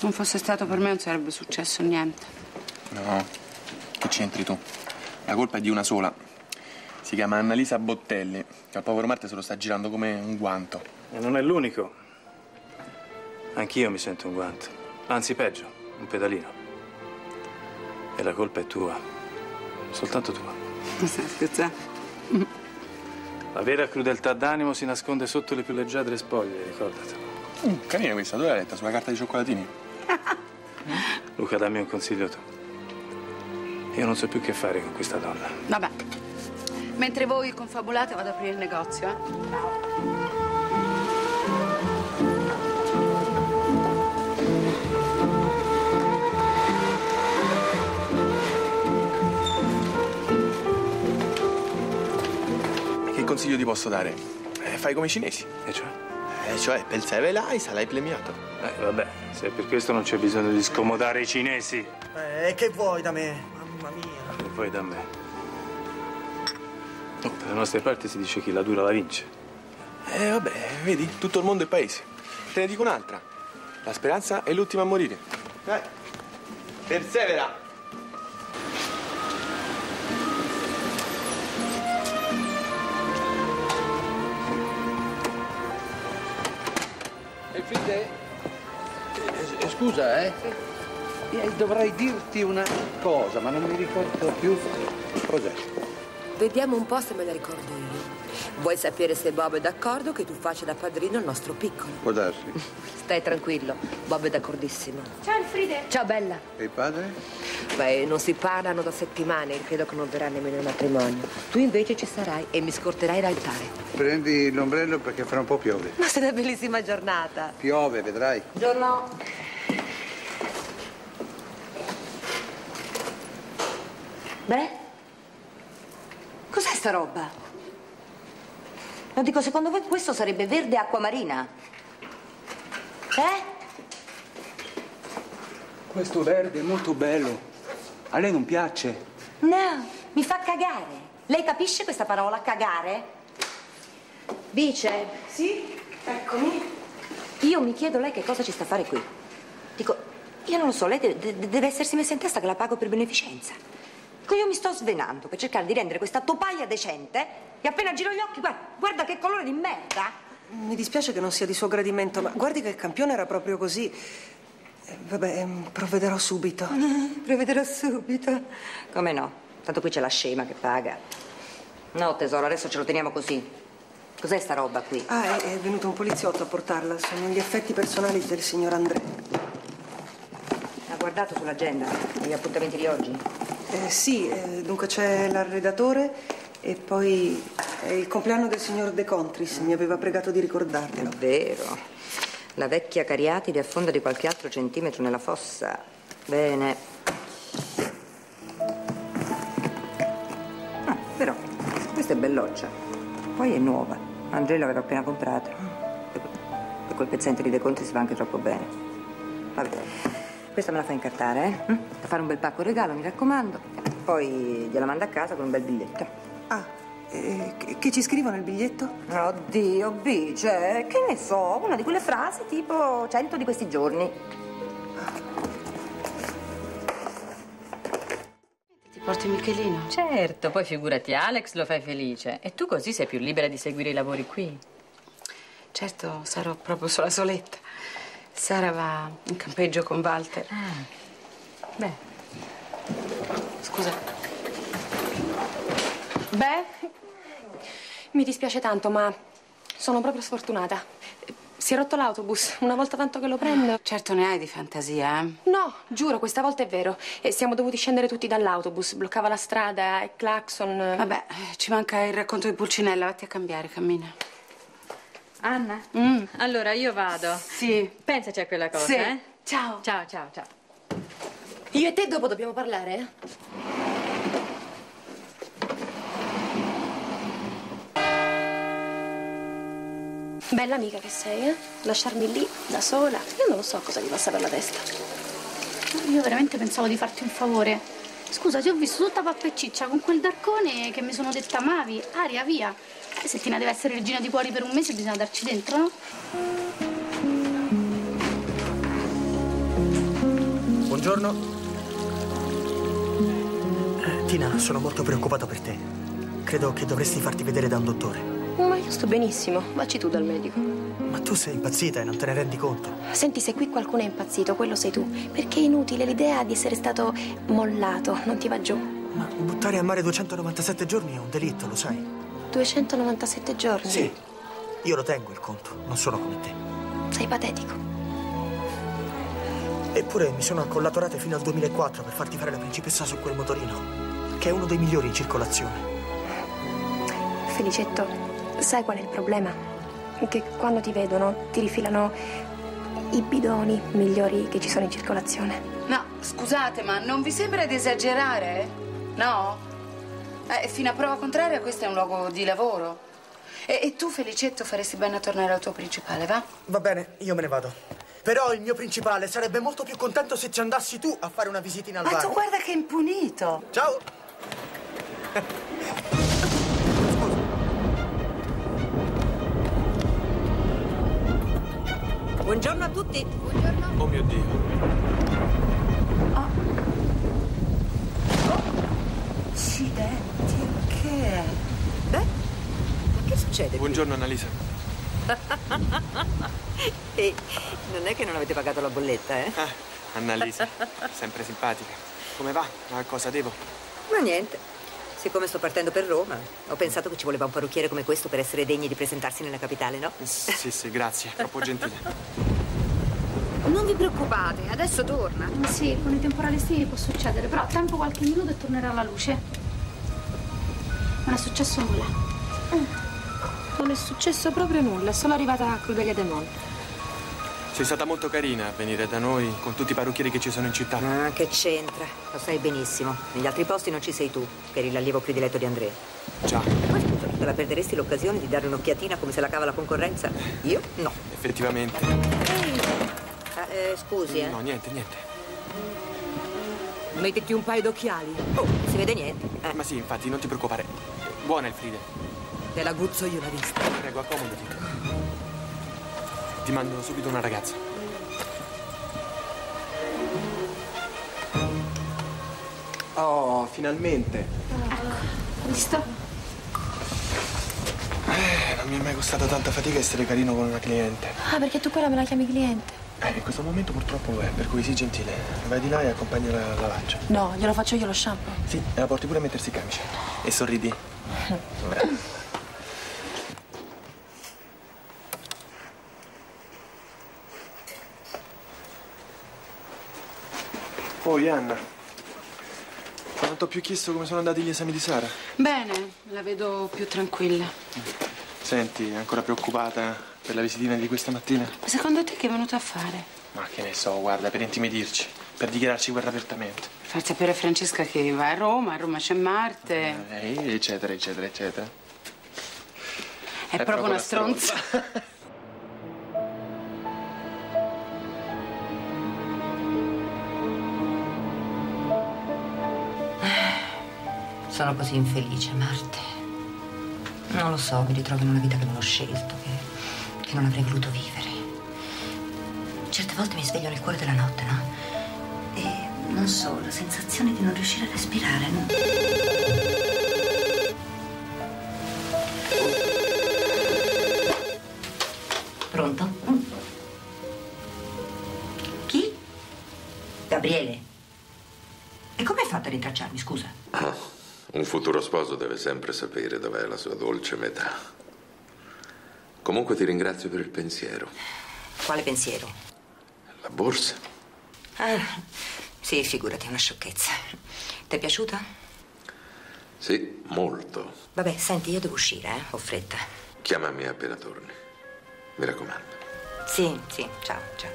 Non fosse stato per me non sarebbe successo niente. No, che c'entri tu? La colpa è di una sola. Si chiama Annalisa Bottelli, che al povero Marte se lo sta girando come un guanto. E non è l'unico. Anch'io mi sento un guanto. Anzi, peggio, un pedalino. E la colpa è tua. Soltanto tua. Non stai scherzando? La vera crudeltà d'animo si nasconde sotto le più leggiadre spoglie, ricordatelo. Mm, carina questa, dove l'hai letta? Sulla carta di cioccolatini? Luca, dammi un consiglio tu. Io non so più che fare con questa donna. Vabbè. Mentre voi confabulate vado ad aprire il negozio, eh? Che consiglio ti posso dare? Eh, fai come i cinesi. E cioè? Eh, cioè, persevera sarai premiato. Eh, vabbè, se per questo non c'è bisogno di scomodare i cinesi. Eh, che vuoi da me? Mamma mia. E poi da me. Oh, dalle nostre parti si dice chi la dura la vince. Eh, vabbè, vedi, tutto il mondo è paese. Te ne dico un'altra. La speranza è l'ultima a morire. Dai. Persevera. Scusa, eh? Eh, Dovrei dirti una cosa, ma non mi ricordo più cos'è. Vediamo un po' se me la ricordo io. Vuoi sapere se Bob è d'accordo che tu faccia da padrino il nostro piccolo? Può darsi. Stai tranquillo, Bob è d'accordissimo. Ciao Elfride. Ciao bella. E il padre? Beh, non si parlano da settimane, credo che non verrà nemmeno il matrimonio. Tu invece ci sarai e mi scorterai l'altare. Prendi l'ombrello perché fra un po' piove. Ma sei una bellissima giornata. Piove, vedrai. Buongiorno. Beh? Cos'è sta roba? Non dico, secondo voi questo sarebbe verde acqua marina? Eh? Questo verde è molto bello. A lei non piace? No, mi fa cagare. Lei capisce questa parola, cagare? Dice. Sì, eccomi. Io mi chiedo lei che cosa ci sta a fare qui. Dico, io non lo so, lei de- de- deve essersi messa in testa che la pago per beneficenza. Dico, io mi sto svenando per cercare di rendere questa topaia decente e appena giro gli occhi, guarda, guarda che colore di merda. Mi dispiace che non sia di suo gradimento, ma guardi che il campione era proprio così. Eh, Vabbè, ehm, provvederò subito. Provvederò subito. Come no? Tanto qui c'è la scema che paga. No, tesoro, adesso ce lo teniamo così. Cos'è sta roba qui? Ah, è, è venuto un poliziotto a portarla. Sono gli effetti personali del signor Andrea. Guardato sull'agenda gli appuntamenti di oggi? Eh, sì, eh, dunque c'è l'arredatore e poi è il compleanno del signor De Contris. Mi aveva pregato di ricordarglielo. Vero. La vecchia Cariatide affonda di qualche altro centimetro nella fossa. Bene. Ah, però, questa è belloccia. Poi è nuova. Andrea l'aveva appena comprata. E E quel pezzente di De Contris va anche troppo bene. Vabbè. Questa me la fa incartare, eh? Mm? Da fare un bel pacco regalo, mi raccomando. Poi gliela manda a casa con un bel biglietto. Ah, Eh, che- che ci scrivono il biglietto? Oddio, Bice, che ne so, una di quelle frasi tipo 100 di questi giorni. Ti porti Michelino? Certo, poi figurati, Alex lo fai felice. E tu così sei più libera di seguire i lavori qui. Certo, sarò proprio sulla soletta. Sara va in campeggio con Walter. Beh. Scusa. Beh, mi dispiace tanto, ma sono proprio sfortunata. Si è rotto l'autobus, una volta tanto che lo prendo. Certo ne hai di fantasia, eh? No, giuro, questa volta è vero. E siamo dovuti scendere tutti dall'autobus, bloccava la strada e clacson. Vabbè, eh, ci manca il racconto di Pulcinella, vatti a cambiare, cammina. Anna? Allora io vado. Sì. Pensaci a quella cosa, Sì. eh? Ciao. Ciao, ciao, ciao. Io e te dopo dobbiamo parlare, eh? Bella amica che sei, eh? Lasciarmi lì, da sola. Io non lo so cosa gli passa per la testa. Io veramente pensavo di farti un favore. Scusa, ti ho visto tutta pappa e ciccia con quel darcone che mi sono detta amavi. Aria, via. Se Tina deve essere regina di cuori per un mese bisogna darci dentro, no? Buongiorno. Eh, Tina, sono molto preoccupato per te. Credo che dovresti farti vedere da un dottore. Ma io sto benissimo. Vacci tu dal medico. Ma tu sei impazzita e non te ne rendi conto. Senti, se qui qualcuno è impazzito, quello sei tu. Perché è inutile l'idea di essere stato mollato. Non ti va giù. Ma buttare a mare 297 giorni è un delitto, lo sai? 297 giorni. Sì. Io lo tengo il conto, non sono come te. Sei patetico. Eppure mi sono accollato rate fino al 2004 per farti fare la principessa su quel motorino, che è uno dei migliori in circolazione. Felicetto, sai qual è il problema? Che quando ti vedono ti rifilano i bidoni migliori che ci sono in circolazione. No, scusate, ma non vi sembra di esagerare? No? Eh, fino a prova contraria questo è un luogo di lavoro. E, e tu, Felicetto, faresti bene a tornare al tuo principale, va? Va bene, io me ne vado. Però il mio principale sarebbe molto più contento se ci andassi tu a fare una visitina al Ma bar. tu guarda che impunito. Ciao. Buongiorno a tutti. Oh mio Dio. Accidenti, che è? Beh, ma che succede? Buongiorno Annalisa. Ehi, non è che non avete pagato la bolletta, eh? Ah, Annalisa, sempre simpatica. Come va? A cosa devo? Ma niente. Siccome sto partendo per Roma, ho pensato che ci voleva un parrucchiere come questo per essere degni di presentarsi nella capitale, no? Sì, sì, grazie, troppo gentile. Non vi preoccupate, adesso torna. Sì, con i temporali estivi può succedere, però tempo qualche minuto e tornerà alla luce. Non è successo nulla. Non è successo proprio nulla, è solo arrivata a Crudelia de Mon. Sei stata molto carina a venire da noi con tutti i parrucchieri che ci sono in città. Ah, che c'entra? Lo sai benissimo. Negli altri posti non ci sei tu, che eri l'allievo prediletto di Andrea. Già, Ma scusa, te la perderesti l'occasione di dare un'occhiatina come se la cava la concorrenza? Io? No. effettivamente. Ah, eh, scusi, eh. No, niente, niente. Mettiti un paio d'occhiali. Oh, si vede niente. Eh, Ma sì, infatti, non ti preoccupare. Buona Elfride. te la guzzo io la vista. Prego, accomodati. Ti mando subito una ragazza. Oh, finalmente. Visto? Eh, non mi è mai costato tanta fatica essere carino con una cliente. Ah, perché tu quella me la chiami cliente? Eh, in questo momento purtroppo lo è, per cui sii gentile. Vai di là e accompagnala al lavaggio. No, glielo faccio io lo shampoo. Sì, e la porti pure a mettersi i camici. E sorridi. Bravo. Poi, Anna, non ti ho più chiesto come sono andati gli esami di Sara. Bene, la vedo più tranquilla. Senti, è ancora preoccupata per la visitina di questa mattina? Ma secondo te che è venuta a fare? Ma che ne so, guarda, per intimidirci, per dichiararci guerra apertamente. Far sapere a Francesca che va a Roma, a Roma c'è Marte. Eh, eccetera, eccetera, eccetera. È, proprio una stronza. Sono così infelice, Marte. Non lo so, mi ritrovo in una vita che non ho scelto, che, non avrei voluto vivere. Certe volte mi sveglio nel cuore della notte, no? E non so, la sensazione di non riuscire a respirare. no? Pronto? Chi? Gabriele. E come hai fatto a rintracciarmi, scusa? Ah, un futuro sposo deve sempre sapere dov'è la sua dolce metà. Comunque ti ringrazio per il pensiero. Quale pensiero? La borsa? Ah, sì, figurati, è una sciocchezza. Ti è piaciuta? Sì, molto. Vabbè, senti, io devo uscire, eh? Ho fretta. Chiamami appena torni. Mi raccomando. Sì, sì, ciao, ciao.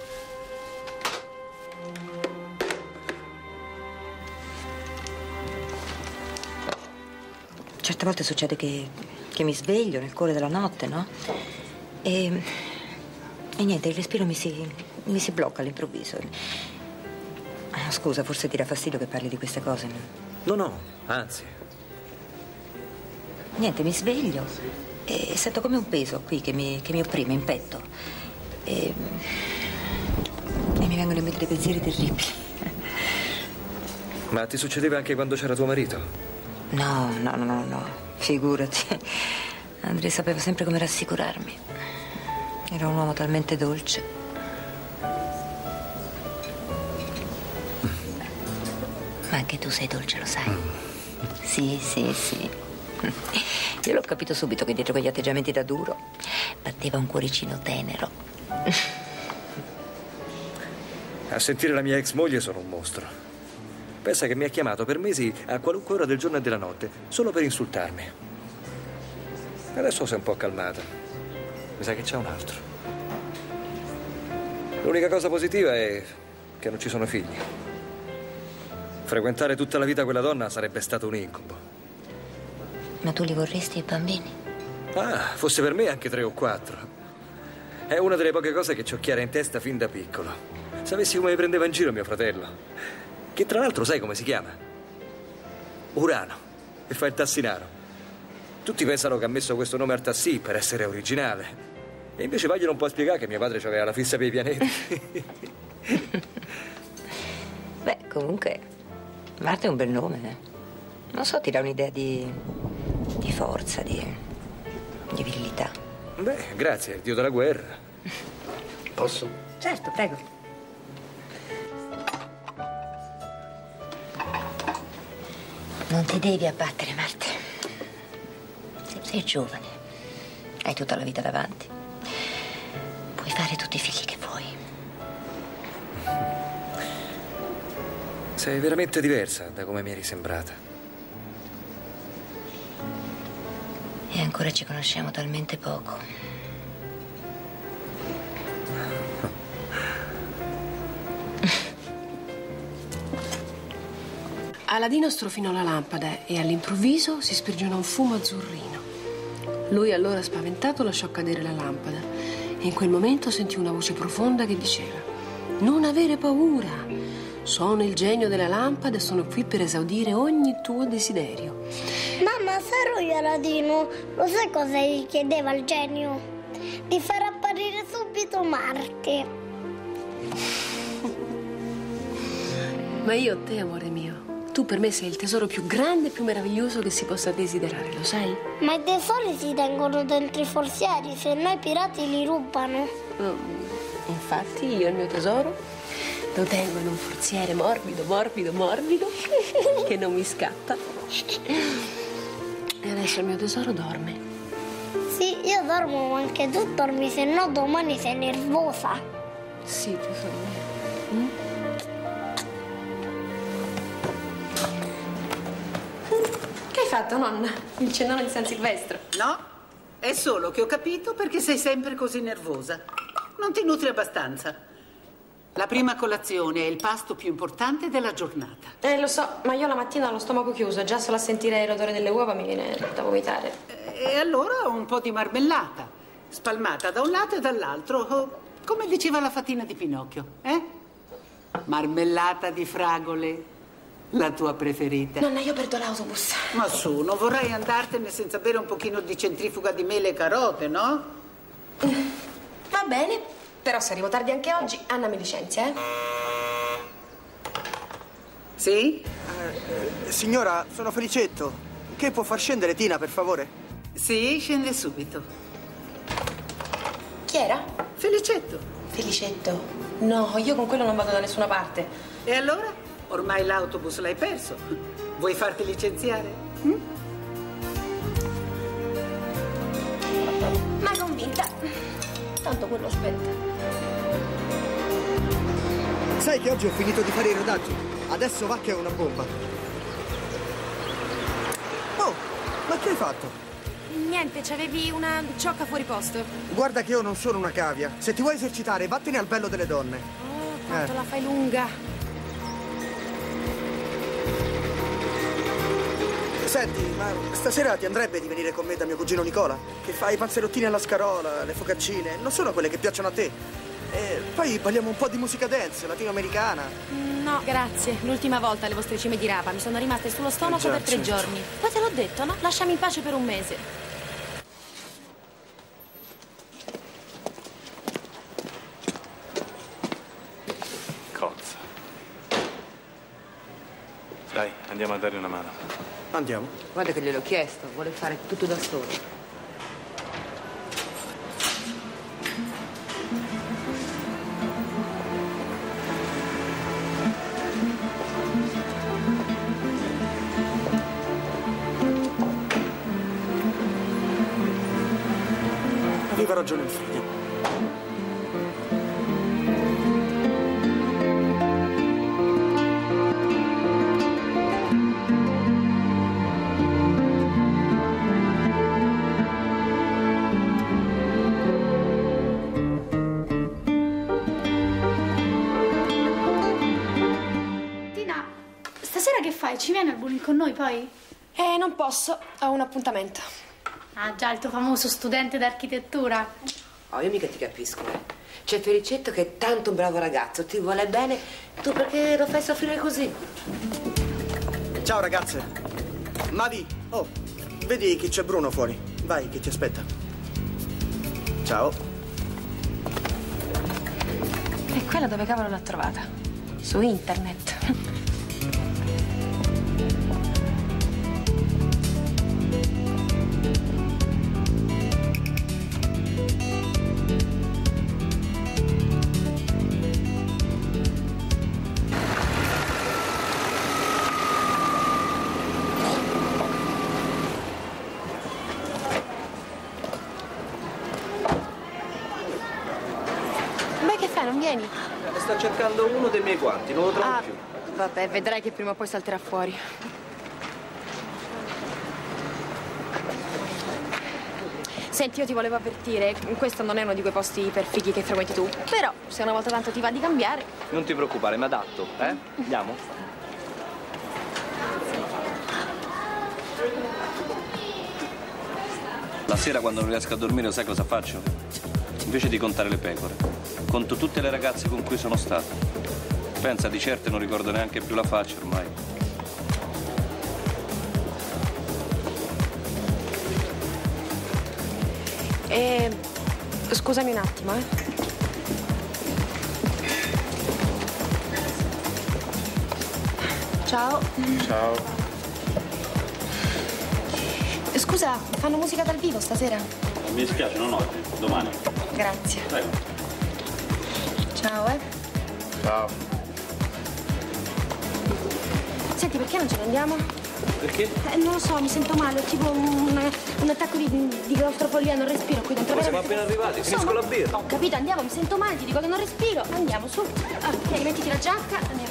Certe volte succede che, che mi sveglio nel cuore della notte, no? E, e niente, il respiro mi si, mi si blocca all'improvviso. Ah, Scusa, forse ti dà fastidio che parli di queste cose. No, no, anzi. Niente, mi sveglio e sento come un peso qui che mi, che mi opprime in petto. E, e mi vengono in mente dei pensieri terribili. Ma ti succedeva anche quando c'era tuo marito? No, no, no, no, no. Figurati. Andrea sapeva sempre come rassicurarmi. Era un uomo talmente dolce. Ma anche tu sei dolce, lo sai? Sì, sì, sì. Io l'ho capito subito che dietro quegli atteggiamenti da duro batteva un cuoricino tenero. A sentire la mia ex moglie sono un mostro. Pensa che mi ha chiamato per mesi a qualunque ora del giorno e della notte, solo per insultarmi. Adesso è un po' calmata. Mi sa che c'è un altro. L'unica cosa positiva è che non ci sono figli. Frequentare tutta la vita quella donna sarebbe stato un incubo. Ma tu li vorresti i bambini? Ah, fosse per me anche tre o quattro. È una delle poche cose che ho chiara in testa fin da piccolo. Sapessi come mi prendeva in giro mio fratello. Che tra l'altro sai come si chiama? Urano. E fa il tassinaro. Tutti pensano che ha messo questo nome al tassì per essere originale. E invece vogliono un po' spiegare che mio padre aveva la fissa per i pianeti. Beh, comunque, Marte è un bel nome, eh? Non so, ti dà un'idea di. di forza, di. di virilità. Beh, grazie, il dio della guerra. Posso? Certo, prego. Non ti devi abbattere, Marte. Se sei giovane, hai tutta la vita davanti. Puoi fare tutti i figli che vuoi. Sei veramente diversa da come mi eri sembrata. E ancora ci conosciamo talmente poco. Aladino strofinò la lampada e all'improvviso si sprigionò un fumo azzurrino. Lui allora spaventato lasciò cadere la lampada e in quel momento sentì una voce profonda che diceva Non avere paura, sono il genio della lampada e sono qui per esaudire ogni tuo desiderio. Mamma, sarò io Aladino. Lo sai cosa gli chiedeva il genio? Di far apparire subito Marte. Ma io te, amore mio, tu per me sei il tesoro più grande e più meraviglioso che si possa desiderare, lo sai? Ma i tesori si tengono dentro i forzieri, se no i pirati li rubano. Mm, Infatti io il mio tesoro lo tengo in un forziere morbido, morbido, morbido, che non mi scappa. E adesso il mio tesoro dorme. Sì, io dormo, ma anche tu dormi, se no domani sei nervosa. Sì, tesoro mio. Mm? Fatto, nonna? Il cenone di San Silvestro? No, è solo che ho capito perché sei sempre così nervosa. Non ti nutri abbastanza. La prima colazione è il pasto più importante della giornata. Eh, lo so, ma io la mattina ho lo stomaco chiuso, già solo a sentire l'odore delle uova mi viene da vomitare. E allora un po' di marmellata, spalmata da un lato e dall'altro, come diceva la fatina di Pinocchio, eh? Marmellata di fragole. La tua preferita. Nonna, io perdo l'autobus. Ma su, non vorrai andartene senza bere un pochino di centrifuga di mele e carote, no? Va bene, però se arrivo tardi anche oggi, Anna mi licenzia, eh? Sì? Eh, signora, sono Felicetto. Che può far scendere Tina, per favore? Sì, scende subito. Chi era? Felicetto. Felicetto. No, io con quello non vado da nessuna parte. E allora? Ormai l'autobus l'hai perso. Vuoi farti licenziare? Hm? Ma convinta. Tanto quello aspetta. Sai che oggi ho finito di fare i rodaggi? Adesso va che è una bomba. Oh, ma che hai fatto? Niente, c'avevi una ciocca fuori posto. Guarda che io non sono una cavia. Se ti vuoi esercitare, vattene al bello delle donne. Oh, quanto Eh. la fai lunga. Senti, ma stasera ti andrebbe di venire con me da mio cugino Nicola? Che fa i panzerottini alla scarola, le focaccine. Non sono quelle che piacciono a te. E poi balliamo un po' di musica dance, latinoamericana. No, grazie. L'ultima volta alle vostre cime di rapa mi sono rimaste sullo stomaco Eh già, per tre certo. giorni. Poi te l'ho detto, no? Lasciami in pace per un mese. Cozza. Dai, andiamo a dargli una mano. Andiamo. Guarda che gliel'ho chiesto, vuole fare tutto da solo. Aveva ragione il figlio. Noi poi? Eh, non posso. Ho un appuntamento. Ah, già, il tuo famoso studente d'architettura. Oh, io mica ti capisco, eh. C'è Felicetto che è tanto un bravo ragazzo, ti vuole bene, tu perché lo fai soffrire così? Ciao ragazze. Mavi, oh, vedi che c'è Bruno fuori. Vai, che ti aspetta. Ciao. E quella dove cavolo l'ha trovata? Su internet. Vieni? Sto cercando uno dei miei guanti, non lo trovo Ah, più. vabbè, vedrai che prima o poi salterà fuori. Senti, io ti volevo avvertire, questo non è uno di quei posti per fighi che frequenti tu. Però, se una volta tanto ti va di cambiare, Non ti preoccupare, mi adatto, eh? Andiamo? La sera quando non riesco a dormire sai cosa faccio? Invece di contare le pecore, conto tutte le ragazze con cui sono stato. Pensa, di certe non ricordo neanche più la faccia ormai. E... Scusami un attimo, eh. Ciao. Ciao. Scusa, fanno musica dal vivo stasera? Mi dispiace, non oggi, domani. Grazie. Prego. Ciao, eh. Ciao. Senti, perché non ce ne andiamo? Perché? Eh, non lo so, mi sento male, ho tipo un, un attacco di, di claustrofolia, non respiro qui dentro. Ma siamo appena arrivati, Insomma, finisco la birra. Ho capito, andiamo, mi sento male, ti dico che non respiro. Andiamo, su. Ok, mettiti la giacca, andiamo.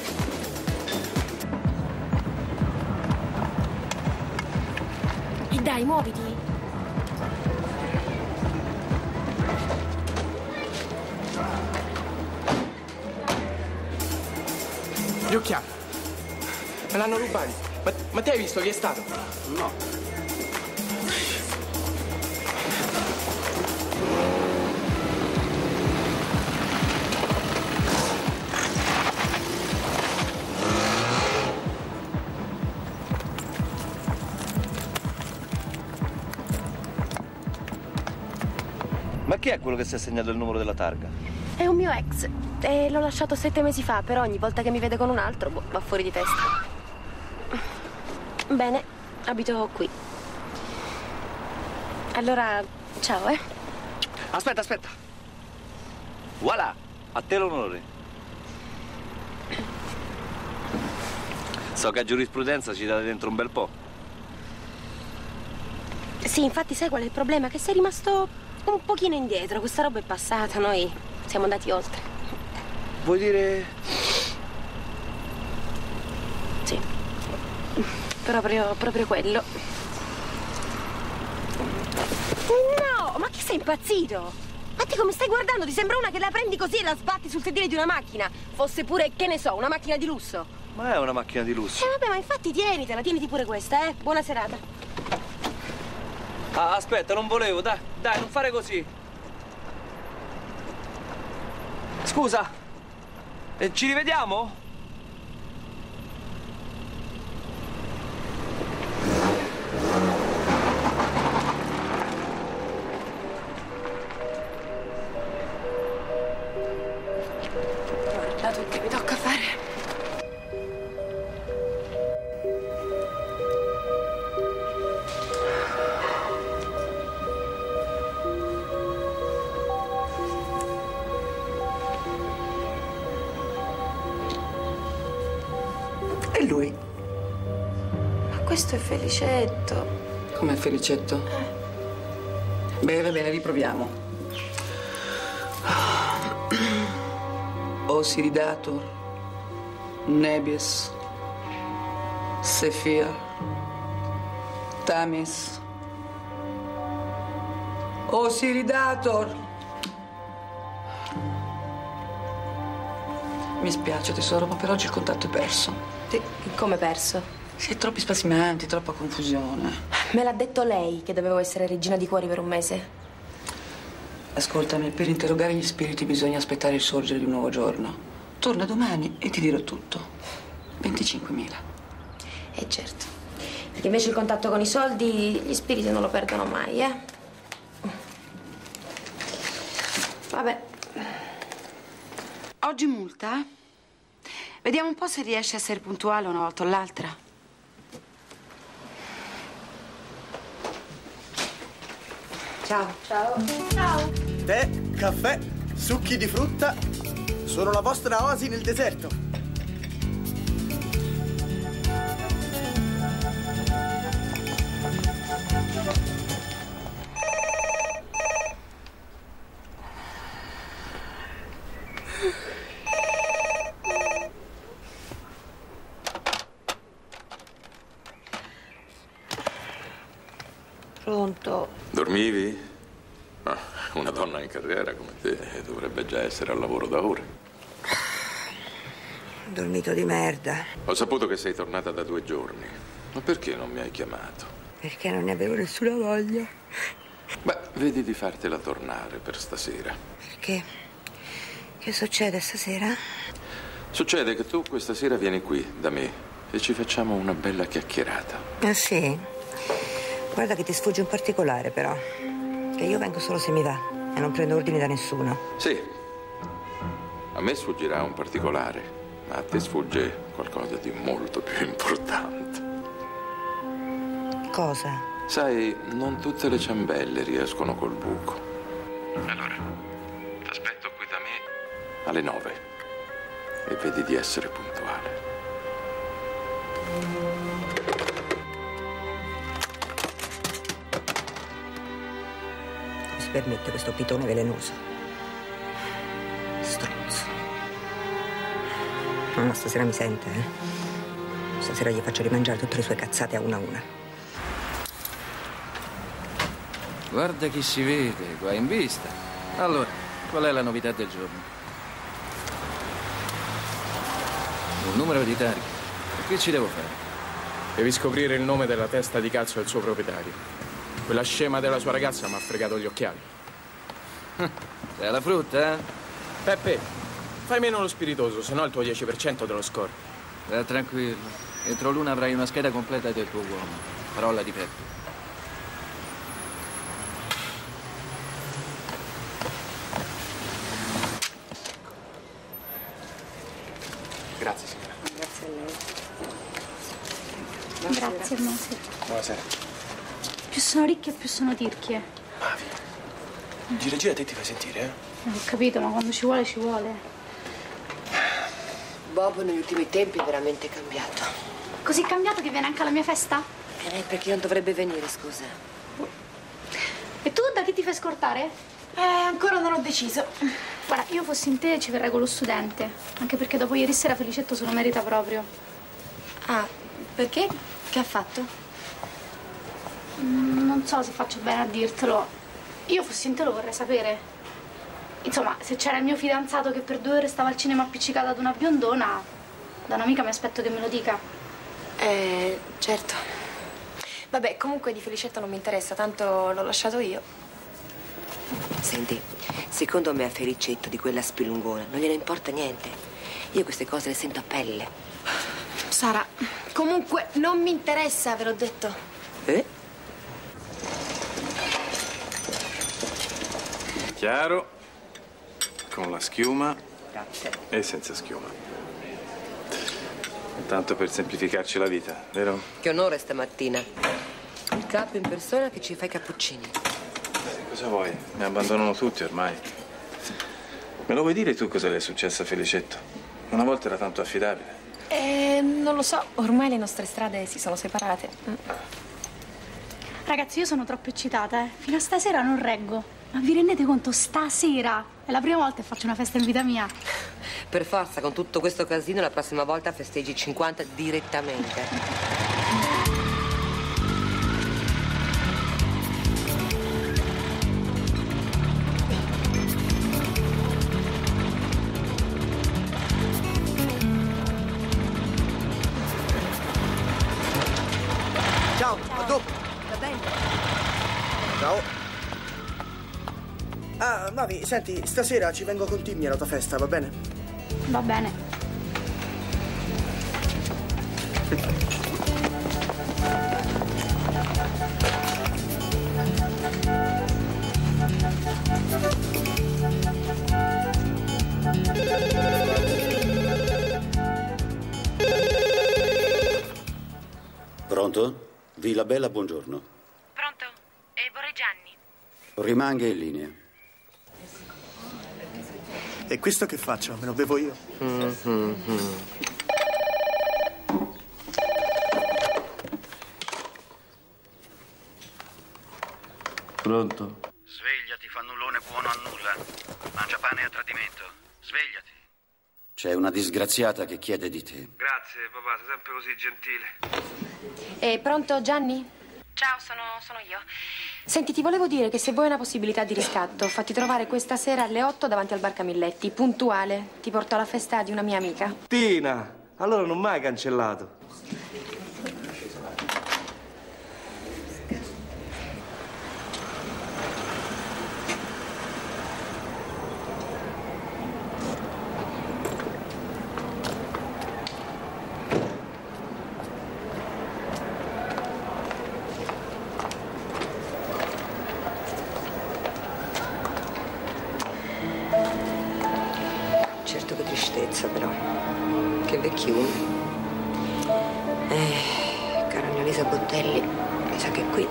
E dai, muoviti. l'hanno rubato. Ma, ma te hai visto chi è stato? No. Ma chi è quello che si è segnato il numero della targa? È un mio ex. E l'ho lasciato sette mesi fa, però ogni volta che mi vede con un altro boh, va fuori di testa. Bene, abito qui. Allora, ciao, eh. Aspetta, aspetta. Voilà, a te l'onore. So che a giurisprudenza ci date dentro un bel po'. Sì, infatti sai qual è il problema? Che sei rimasto un pochino indietro. Questa roba è passata, noi siamo andati oltre. Vuoi dire... Sì. Proprio, proprio quello. No, ma che sei impazzito? Ma te come stai guardando? Ti sembra una che la prendi così e la sbatti sul sedile di una macchina. Fosse pure, che ne so, una macchina di lusso. Ma è una macchina di lusso. Eh vabbè, ma infatti tienitela, tieniti pure questa, eh. Buona serata. Ah, aspetta, non volevo, dai, dai, non fare così. Scusa, eh, ci rivediamo? Felicetto. Com'è Felicetto? Beh, va bene, riproviamo. Osiridator, Nebies, Sefir, Tamis. Osiridator! Mi spiace tesoro, ma per oggi il contatto è perso. Come perso? Sì, troppi spasimenti, troppa confusione. Me l'ha detto lei che dovevo essere regina di cuori per un mese. Ascoltami, per interrogare gli spiriti bisogna aspettare il sorgere di un nuovo giorno. Torna domani e ti dirò tutto. 25.000. Eh certo. Perché invece il contatto con i soldi gli spiriti non lo perdono mai, eh? Vabbè. Oggi multa? Vediamo un po' se riesci a essere puntuale una volta o l'altra. Ciao. Ciao. Ciao. Tè, caffè, succhi di frutta. Sono la vostra oasi nel deserto. Pronto? Dormivi? Ah, una donna in carriera come te dovrebbe già essere al lavoro da ore. Dormito di merda. Ho saputo che sei tornata da due giorni. Ma perché non mi hai chiamato? Perché non ne avevo nessuna voglia. Beh, vedi di fartela tornare per stasera. Perché? Che succede stasera? Succede che tu questa sera vieni qui da me e ci facciamo una bella chiacchierata. Ah sì? Guarda che ti sfugge un particolare però. Che io vengo solo se mi va e non prendo ordini da nessuno. Sì, a me sfuggirà un particolare, ma a te sfugge qualcosa di molto più importante. Cosa? Sai, non tutte le ciambelle riescono col buco. Allora, ti aspetto qui da me alle nove e vedi di essere puntuale. Permette questo pitone velenoso? Stronzo. No, no, stasera mi sente, eh? Stasera gli faccio rimangiare tutte le sue cazzate a una a una. Guarda chi si vede, qua in vista. Allora, qual è la novità del giorno? Un numero di targhe. E che ci devo fare? Devi scoprire il nome della testa di cazzo del suo proprietario. Quella scema della sua ragazza mi ha fregato gli occhiali. È la frutta, eh? Peppe, fai meno lo spiritoso, se no il tuo 10% te lo scordi. Eh, tranquillo. Entro l'una avrai una scheda completa del tuo uomo. Parola di Peppe. Grazie signora. Grazie a lei. Grazie, Grazie. Buonasera. Buonasera sono ricche, più sono tirchie. Gira gira te ti fai sentire, eh? Eh, Ho capito, ma quando ci vuole, ci vuole. Bob negli ultimi tempi è veramente cambiato. Così cambiato che viene anche alla mia festa? Eh, perché non dovrebbe venire, scusa? E tu da chi ti fai scortare? Eh, ancora non ho deciso. Guarda, io fossi in te ci verrei con lo studente. Anche perché dopo ieri sera Felicetto se lo merita proprio. Ah, perché? Che ha fatto? Non so se faccio bene a dirtelo. Io fossi in te lo vorrei sapere. Insomma, se c'era il mio fidanzato che per due ore stava al cinema appiccicato ad una biondona, da un'amica mi aspetto che me lo dica. Eh, certo. Vabbè, comunque di Felicetta non mi interessa, tanto l'ho lasciato io. Senti, secondo me a Felicetto di quella spilungona non gliene importa niente. Io queste cose le sento a pelle. Sara, comunque non mi interessa, ve l'ho detto. Eh? Chiaro, con la schiuma Grazie. e senza schiuma. Tanto per semplificarci la vita, vero? Che onore stamattina. Il capo in persona che ci fa i cappuccini. Cosa vuoi? Mi abbandonano tutti ormai. Me lo vuoi dire tu cosa le è successo a Felicetto? Una volta era tanto affidabile. Eh, non lo so, ormai le nostre strade si sono separate. Mm. Ragazzi, io sono troppo eccitata, eh. Fino a stasera non reggo. Ma vi rendete conto? Stasera è la prima volta che faccio una festa in vita mia. Per forza, con tutto questo casino, la prossima volta festeggi 50 direttamente. Senti, stasera ci vengo con Timmy alla tua festa, va bene? Va bene. Pronto? Villa Bella, buongiorno. Pronto? E vorrei Gianni. Rimanga in linea. E questo che faccio? Me lo bevo io? Pronto? Svegliati, fannullone buono a nulla. Mangia pane a tradimento. Svegliati. C'è una disgraziata che chiede di te. Grazie, papà, sei sempre così gentile. E pronto Gianni? Ciao, sono, sono io. Senti, ti volevo dire che se vuoi una possibilità di riscatto, fatti trovare questa sera alle 8 davanti al bar Camilletti, puntuale. Ti porto alla festa di una mia amica. Tina, allora non mai cancellato. Tristezza però. Che vecchiume. Eh, cara Annalisa Bottelli, mi sa che qui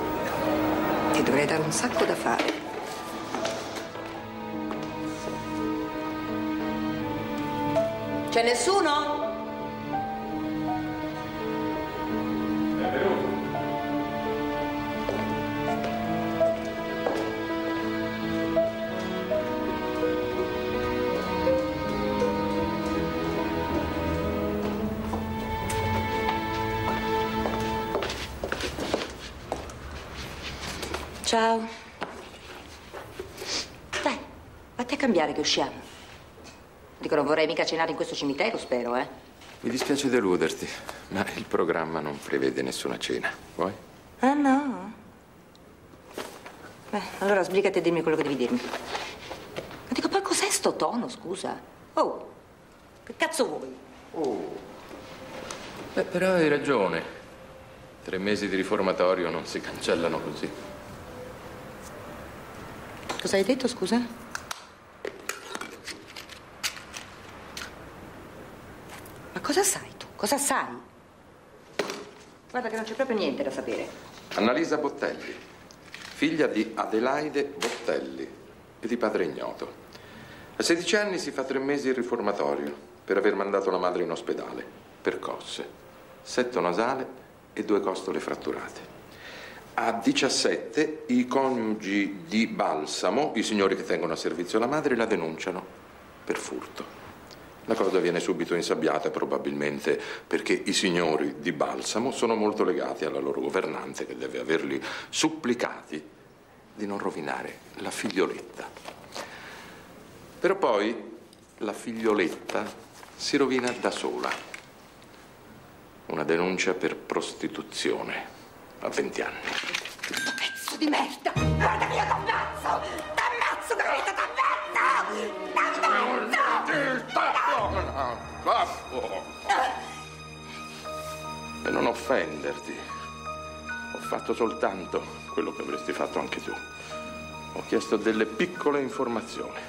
ti dovrei dare un sacco da fare. C'è nessuno? Che usciamo. Dico, non vorrei mica cenare in questo cimitero, spero, eh. Mi dispiace deluderti, ma il programma non prevede nessuna cena. Vuoi? Ah, no? Beh, allora sbrigati e dimmi quello che devi dirmi. Ma dico, poi cos'è sto tono, scusa? Oh, che cazzo vuoi? Oh. Beh, però hai ragione. Tre mesi di riformatorio non si cancellano così. Cosa hai detto, scusa? Cosa sai tu? Cosa sai? Guarda che non c'è proprio niente da sapere. Annalisa Bottelli, figlia di Adelaide Bottelli e di padre ignoto. A 16 anni si fa tre mesi il riformatorio per aver mandato la madre in ospedale, percosse, setto nasale e due costole fratturate. A 17 i coniugi di Balsamo, i signori che tengono a servizio la madre, la denunciano per furto. La cosa viene subito insabbiata probabilmente perché i signori di Balsamo sono molto legati alla loro governante che deve averli supplicati di non rovinare la figlioletta. Però poi la figlioletta si rovina da sola. Una denuncia per prostituzione a 20 anni. Pezzo di merda! Guarda che io t'ammazzo! E non offenderti. Ho fatto soltanto quello che avresti fatto anche tu. Ho chiesto delle piccole informazioni.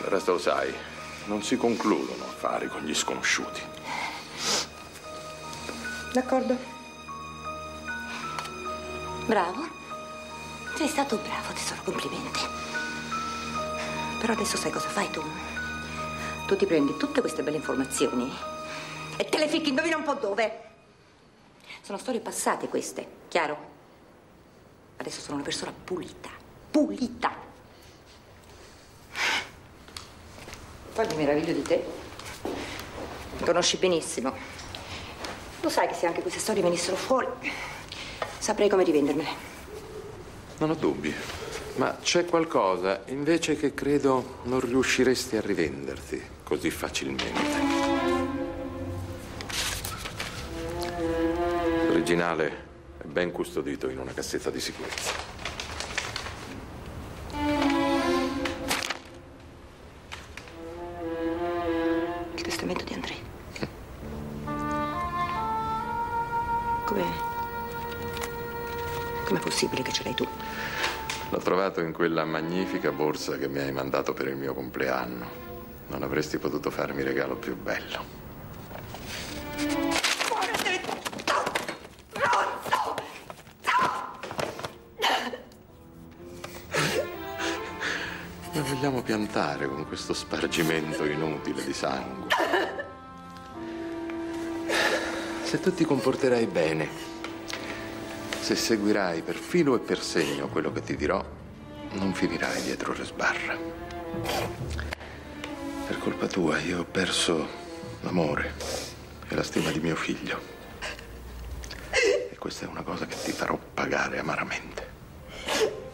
Del resto lo sai, non si concludono affari con gli sconosciuti. D'accordo. Bravo. Sei stato bravo, tesoro, complimenti. Però adesso sai cosa fai tu? Tu ti prendi tutte queste belle informazioni e te le ficchi, indovina un po' dove. Sono storie passate queste, chiaro? Adesso sono una persona pulita. Pulita. Poi mi meraviglio di te. Mi conosci benissimo. Lo sai che se anche queste storie venissero fuori, saprei come rivendermele. Non ho dubbi. Ma c'è qualcosa invece che credo non riusciresti a rivenderti così facilmente. L'originale è ben custodito in una cassetta di sicurezza. Il testamento di Andrei. Come... Com'è possibile che ce l'hai tu? L'ho trovato in quella magnifica borsa che mi hai mandato per il mio compleanno. Non avresti potuto farmi regalo più bello. Vogliamo piantare con questo spargimento inutile di sangue? Se tu ti comporterai bene, se seguirai per filo e per segno quello che ti dirò, non finirai dietro le sbarre. Per colpa tua io ho perso l'amore e la stima di mio figlio. E questa è una cosa che ti farò pagare amaramente.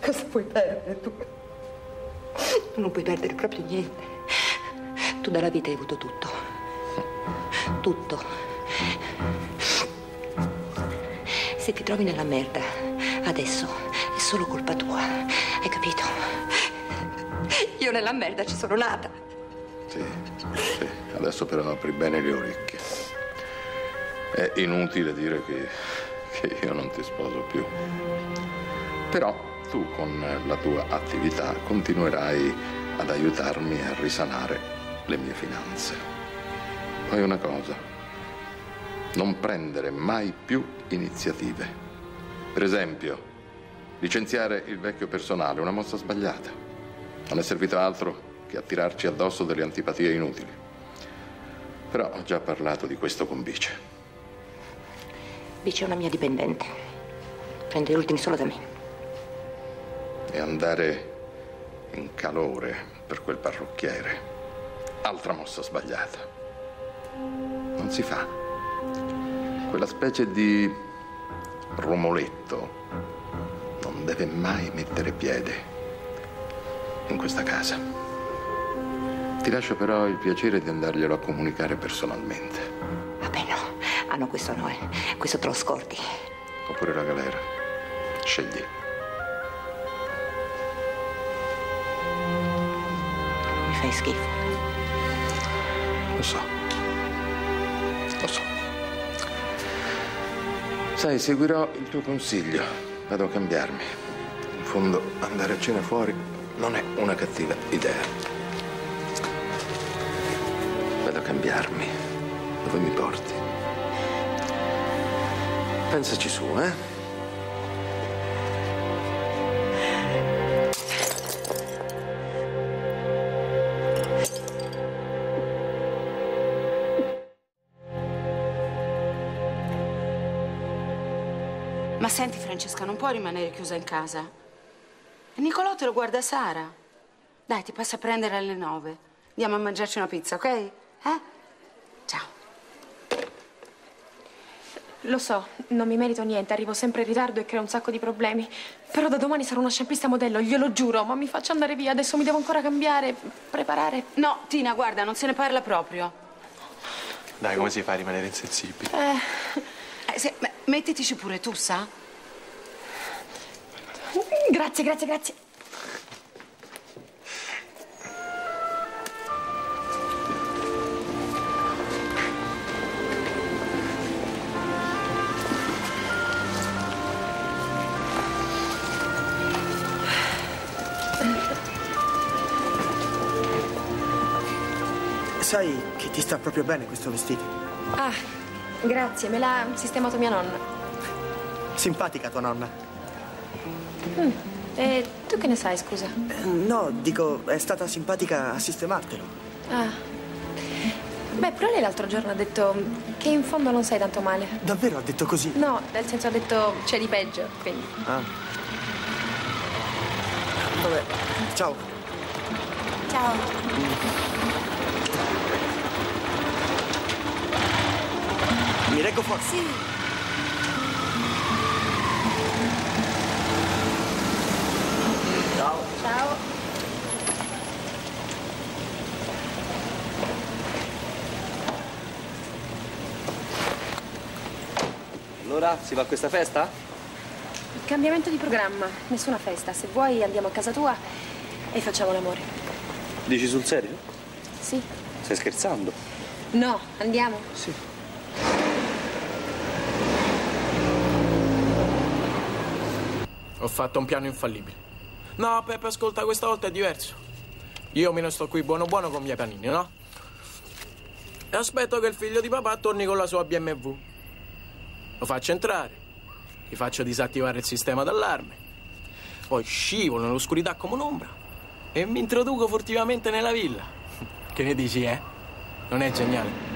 Cosa puoi perdere tu? Tu non puoi perdere proprio niente. Tu dalla vita hai avuto tutto. Tutto. Se ti trovi nella merda, adesso è solo colpa tua. Hai capito? Io nella merda ci sono nata. Sì, sì. Adesso però apri bene le orecchie. È inutile dire che, che io non ti sposo più. Però tu con la tua attività continuerai ad aiutarmi a risanare le mie finanze. Poi una cosa, non prendere mai più iniziative. Per esempio, licenziare il vecchio personale, una mossa sbagliata. Non è servito altro che a tirarci addosso delle antipatie inutili. Però ho già parlato di questo con Bice. Bice è una mia dipendente. Prende gli ultimi solo da me. E andare in calore per quel parrucchiere. Altra mossa sbagliata. Non si fa. Quella specie di romoletto non deve mai mettere piede in questa casa. Ti lascio però il piacere di andarglielo a comunicare personalmente. Vabbè, no. Ah, no, questo no, eh. Questo te lo scordi. Oppure la galera. Scegli. Mi fai schifo. Lo so. Lo so. Sai, seguirò il tuo consiglio. Vado a cambiarmi. In fondo, andare a cena fuori non è una cattiva idea. Vado a cambiarmi. dove mi porti. Pensaci su, eh? Francesca, non puoi rimanere chiusa in casa. E Nicolò te lo guarda Sara. Dai, ti passa a prendere alle nove. Andiamo a mangiarci una pizza, ok? Eh? Ciao. Lo so, non mi merito niente, arrivo sempre in ritardo e creo un sacco di problemi. Però da domani sarò una sciampista modello, glielo giuro, ma mi faccio andare via, adesso mi devo ancora cambiare, preparare. No, Tina, guarda, non se ne parla proprio. Dai, come si fa a rimanere insensibili? Eh, Eh, se- ma- mettitici pure tu, sa? Grazie, grazie, grazie. Sai che ti sta proprio bene questo vestito? Ah, grazie, me l'ha sistemato mia nonna. Simpatica tua nonna. Mm, E tu che ne sai, scusa? Eh, No, dico, è stata simpatica a sistemartelo. Ah. Beh, però lei l'altro giorno ha detto che in fondo non sei tanto male. Davvero ha detto così? No, nel senso ha detto c'è di peggio, quindi. Ah. Vabbè, ciao. Ciao. Mi reggo forte. Sì. Ciao. Ciao. Allora, si va a questa festa? Cambiamento di programma, nessuna festa. Se vuoi andiamo a casa tua e facciamo l'amore. Dici sul serio? Sì? Stai scherzando? No, andiamo. Sì. Ho fatto un piano infallibile. No, Peppe, ascolta, questa volta è diverso. Io me ne sto qui buono buono con i miei panini, no? E aspetto che il figlio di papà torni con la sua BMW. Lo faccio entrare, gli faccio disattivare il sistema d'allarme, poi scivolo nell'oscurità come un'ombra e mi introduco furtivamente nella villa. Che ne dici, eh? Non è geniale?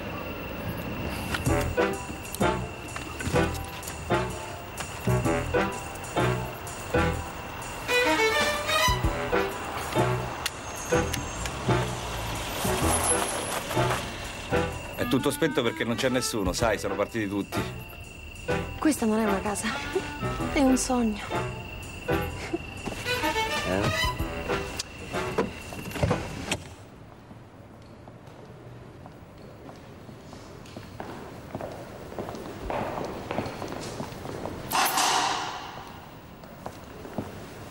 È tutto spento perché non c'è nessuno, sai, sono partiti tutti. Questa non è una casa, è un sogno. Eh?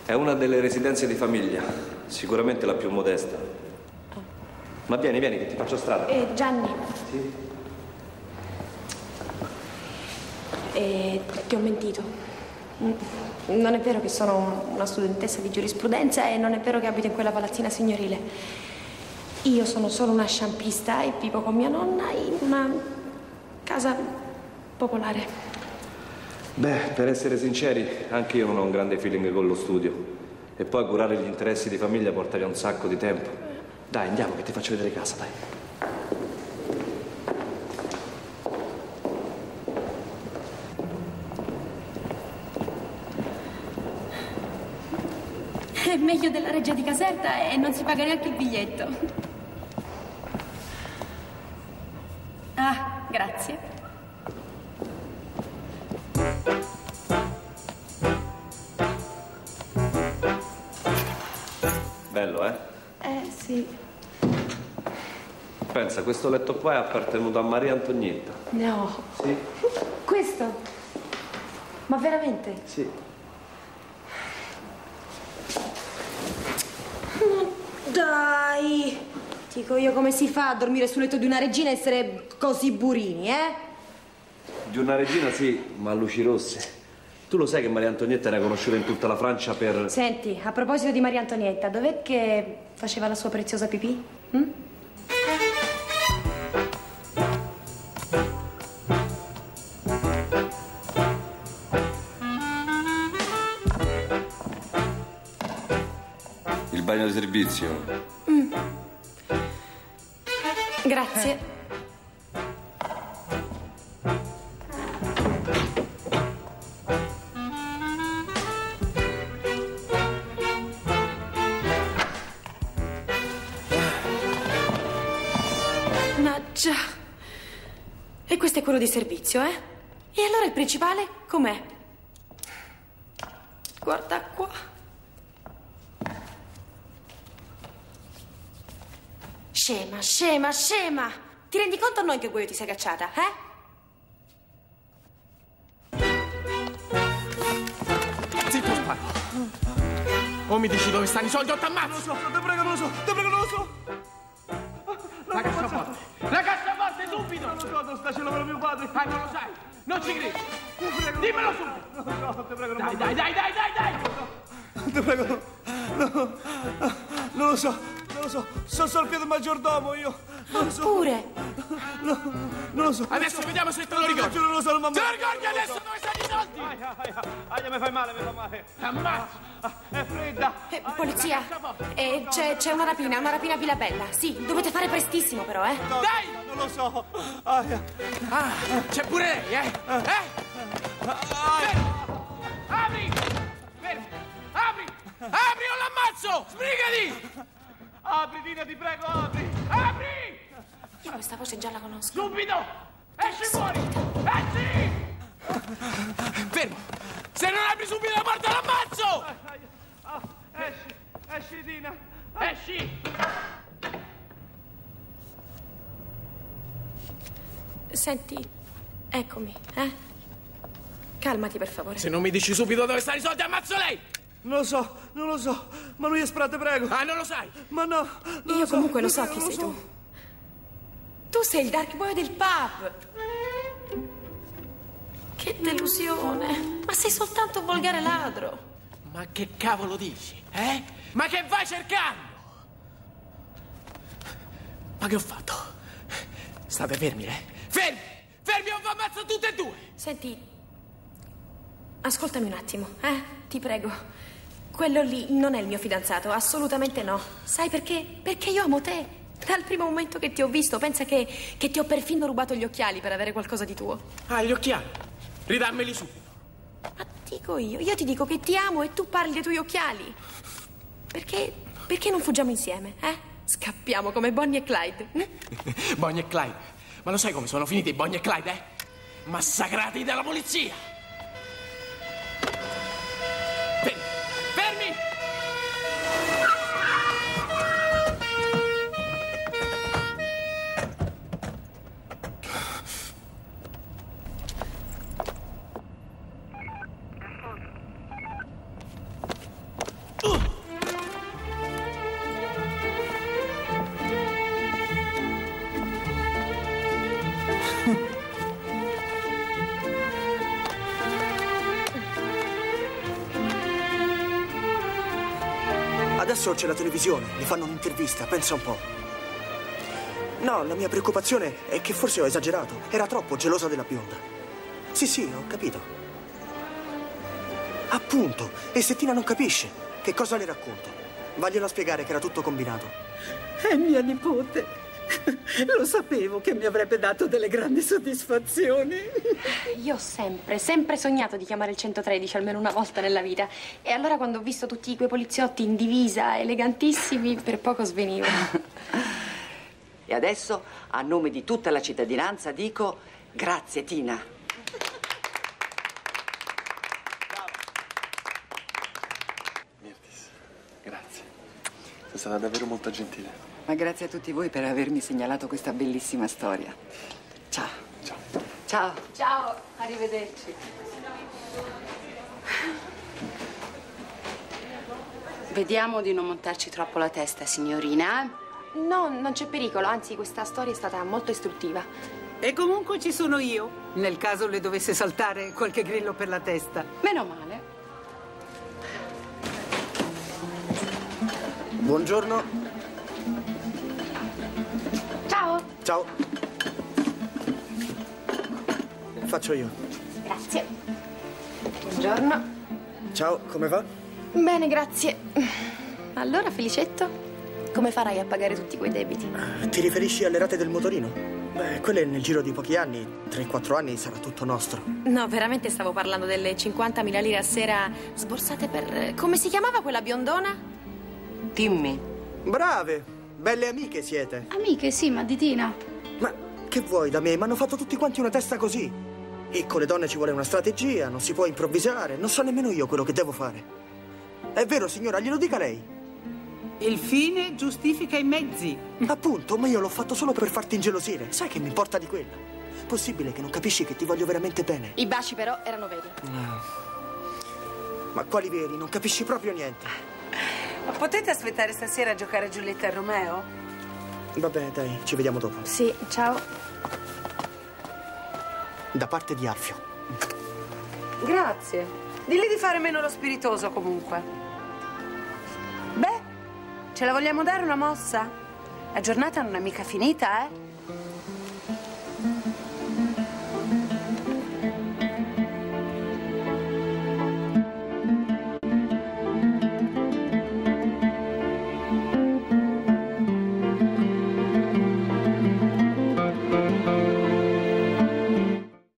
È una delle residenze di famiglia, sicuramente la più modesta. Ma vieni, vieni, che ti faccio strada. E Gianni, Sì? Eh, ti ho mentito. Mm, Non è vero che sono una studentessa di giurisprudenza e non è vero che abito in quella palazzina signorile. Io sono solo una sciampista e vivo con mia nonna in una casa popolare. Beh, per essere sinceri, anche io non ho un grande feeling con lo studio. E poi curare gli interessi di famiglia porta via un sacco di tempo. Dai, andiamo che ti faccio vedere casa, dai. È meglio della reggia di Caserta e non si paga neanche il biglietto. Ah, grazie. Bello, eh? Eh, sì. Pensa, questo letto qua è appartenuto a Maria Antonietta. No. Sì? Questo? Ma veramente? Sì. Dai! Dico io come si fa a dormire sul letto di una regina e essere così burini, eh? Di una regina sì, ma a luci rosse. Tu lo sai che Maria Antonietta era conosciuta in tutta la Francia per... Senti, a proposito di Maria Antonietta, dov'è che faceva la sua preziosa pipì? Hm? Compagno di servizio. Mm. Grazie. Ma. E questo è quello di servizio, eh? E allora il principale com'è? Guarda qua. Scema, scema, scema! Ti rendi conto o no in che guaio ti sei cacciata, eh? Zitto, sparo. O mi dici dove stanno i soldi o t'ammazzo. Non lo so, ti prego, non lo so, ti prego, non lo so. La cassaforte. La cassaforte, subito. Non lo so, dove sta cielo per mio padre. Ah, non lo sai. Non ci credi. Dimmelo subito. Non lo so, ti prego, non Dai, lo so. dai, dai, dai, dai, dai. Ti prego, no. No. Non lo so, non lo so. Sono solo il piede maggiordomo io. Non lo so. Pure. No, non lo so. Adesso vediamo se te lo ricordi. Non lo so, mamma. Te lo ricordi adesso dove stanno i soldi? Aia, aia, aia, mi fai male, mi fa male. T'ammazzo. È fredda. Eh, polizia, eh, c'è, c'è una rapina, una rapina a Villabella. Sì, dovete fare prestissimo però, eh? No, Dai! no, non lo so. Aia. Ah, c'è pure lei, eh? Eh? Fermo. Apri! O l'ammazzo! Sbrigati! Apri, Tina, ti prego, apri. Apri! Io questa voce già la conosco. Subito! Esci fuori! Esci! Fermo! Se non apri subito la porta l'ammazzo! Ah, esci, esci, Tina. Esci! Senti, eccomi, eh? Calmati per favore. Se non mi dici subito dove stanno i soldi ammazzo lei! Non lo so, non lo so. Ma lui è sprate, prego. Ah, non lo sai? Ma no, non Io so, comunque lo ti so chi lo sei so. tu. Tu sei il dark boy del pub. Che delusione. Ma sei soltanto un volgare ladro. Ma che cavolo dici, eh? Ma che vai cercando? Ma che ho fatto? State fermi, eh? Fermi! Fermi o vi ammazzo tutte e due! Senti, ascoltami un attimo, eh? Ti prego. Quello lì non è il mio fidanzato, assolutamente no. Sai perché? Perché io amo te. Dal primo momento che ti ho visto, pensa che, che ti ho perfino rubato gli occhiali per avere qualcosa di tuo. Ah, gli occhiali. Ridammeli subito. Dico io, io ti dico che ti amo e tu parli dei tuoi occhiali. Perché, perché non fuggiamo insieme, eh? Scappiamo come Bonnie e Clyde. hm? Bonnie e Clyde. Ma lo sai come sono finiti i Bonnie e Clyde, eh? Massacrati dalla polizia! Adesso c'è la televisione, mi fanno un'intervista, pensa un po'. No, la mia preoccupazione è che forse ho esagerato. Era troppo gelosa della bionda. Sì, sì, ho capito. Appunto, e se Tina non capisce, che cosa le racconto? Vaglielo a spiegare che era tutto combinato. È mia nipote. Lo sapevo che mi avrebbe dato delle grandi soddisfazioni. Io ho sempre, sempre sognato di chiamare il 113 almeno una volta nella vita. E allora quando ho visto tutti quei poliziotti in divisa, elegantissimi, per poco svenivo. E adesso, a nome di tutta la cittadinanza, dico grazie Tina. Mirtis, grazie. Sei stata davvero molto gentile. Ma grazie a tutti voi per avermi segnalato questa bellissima storia. Ciao. Ciao. Ciao. Ciao, arrivederci. Vediamo di non montarci troppo la testa, signorina. No, non c'è pericolo, anzi questa storia è stata molto istruttiva. E comunque ci sono io, nel caso le dovesse saltare qualche grillo per la testa. Meno male. Buongiorno. Ciao. Faccio io. Grazie. Buongiorno. Ciao, come va? Bene, grazie. Allora, Felicetto, come farai a pagare tutti quei debiti? Ti riferisci alle rate del motorino? Beh, quelle nel giro di pochi anni, 3-4 anni, sarà tutto nostro. No, veramente stavo parlando delle 50.000 lire a sera sborsate per... Come si chiamava quella biondona? Dimmi. Brave, belle amiche siete. Amiche, sì, ma di Tina. Ma che vuoi da me? Mi hanno fatto tutti quanti una testa così. E con le donne ci vuole una strategia, non si può improvvisare. Non so nemmeno io quello che devo fare. È vero, signora, glielo dica lei. Il fine giustifica i mezzi. Appunto, ma io l'ho fatto solo per farti ingelosire. Sai che mi importa di quella? Possibile che non capisci che ti voglio veramente bene? I baci però erano veri. Ma quali veri? Non capisci proprio niente. Ma potete aspettare stasera a giocare Giulietta e Romeo? Vabbè, dai, ci vediamo dopo. Sì, ciao. Da parte di Alfio. Grazie. Dilli di fare meno lo spiritoso comunque. Beh, ce la vogliamo dare una mossa? La giornata non è mica finita, eh?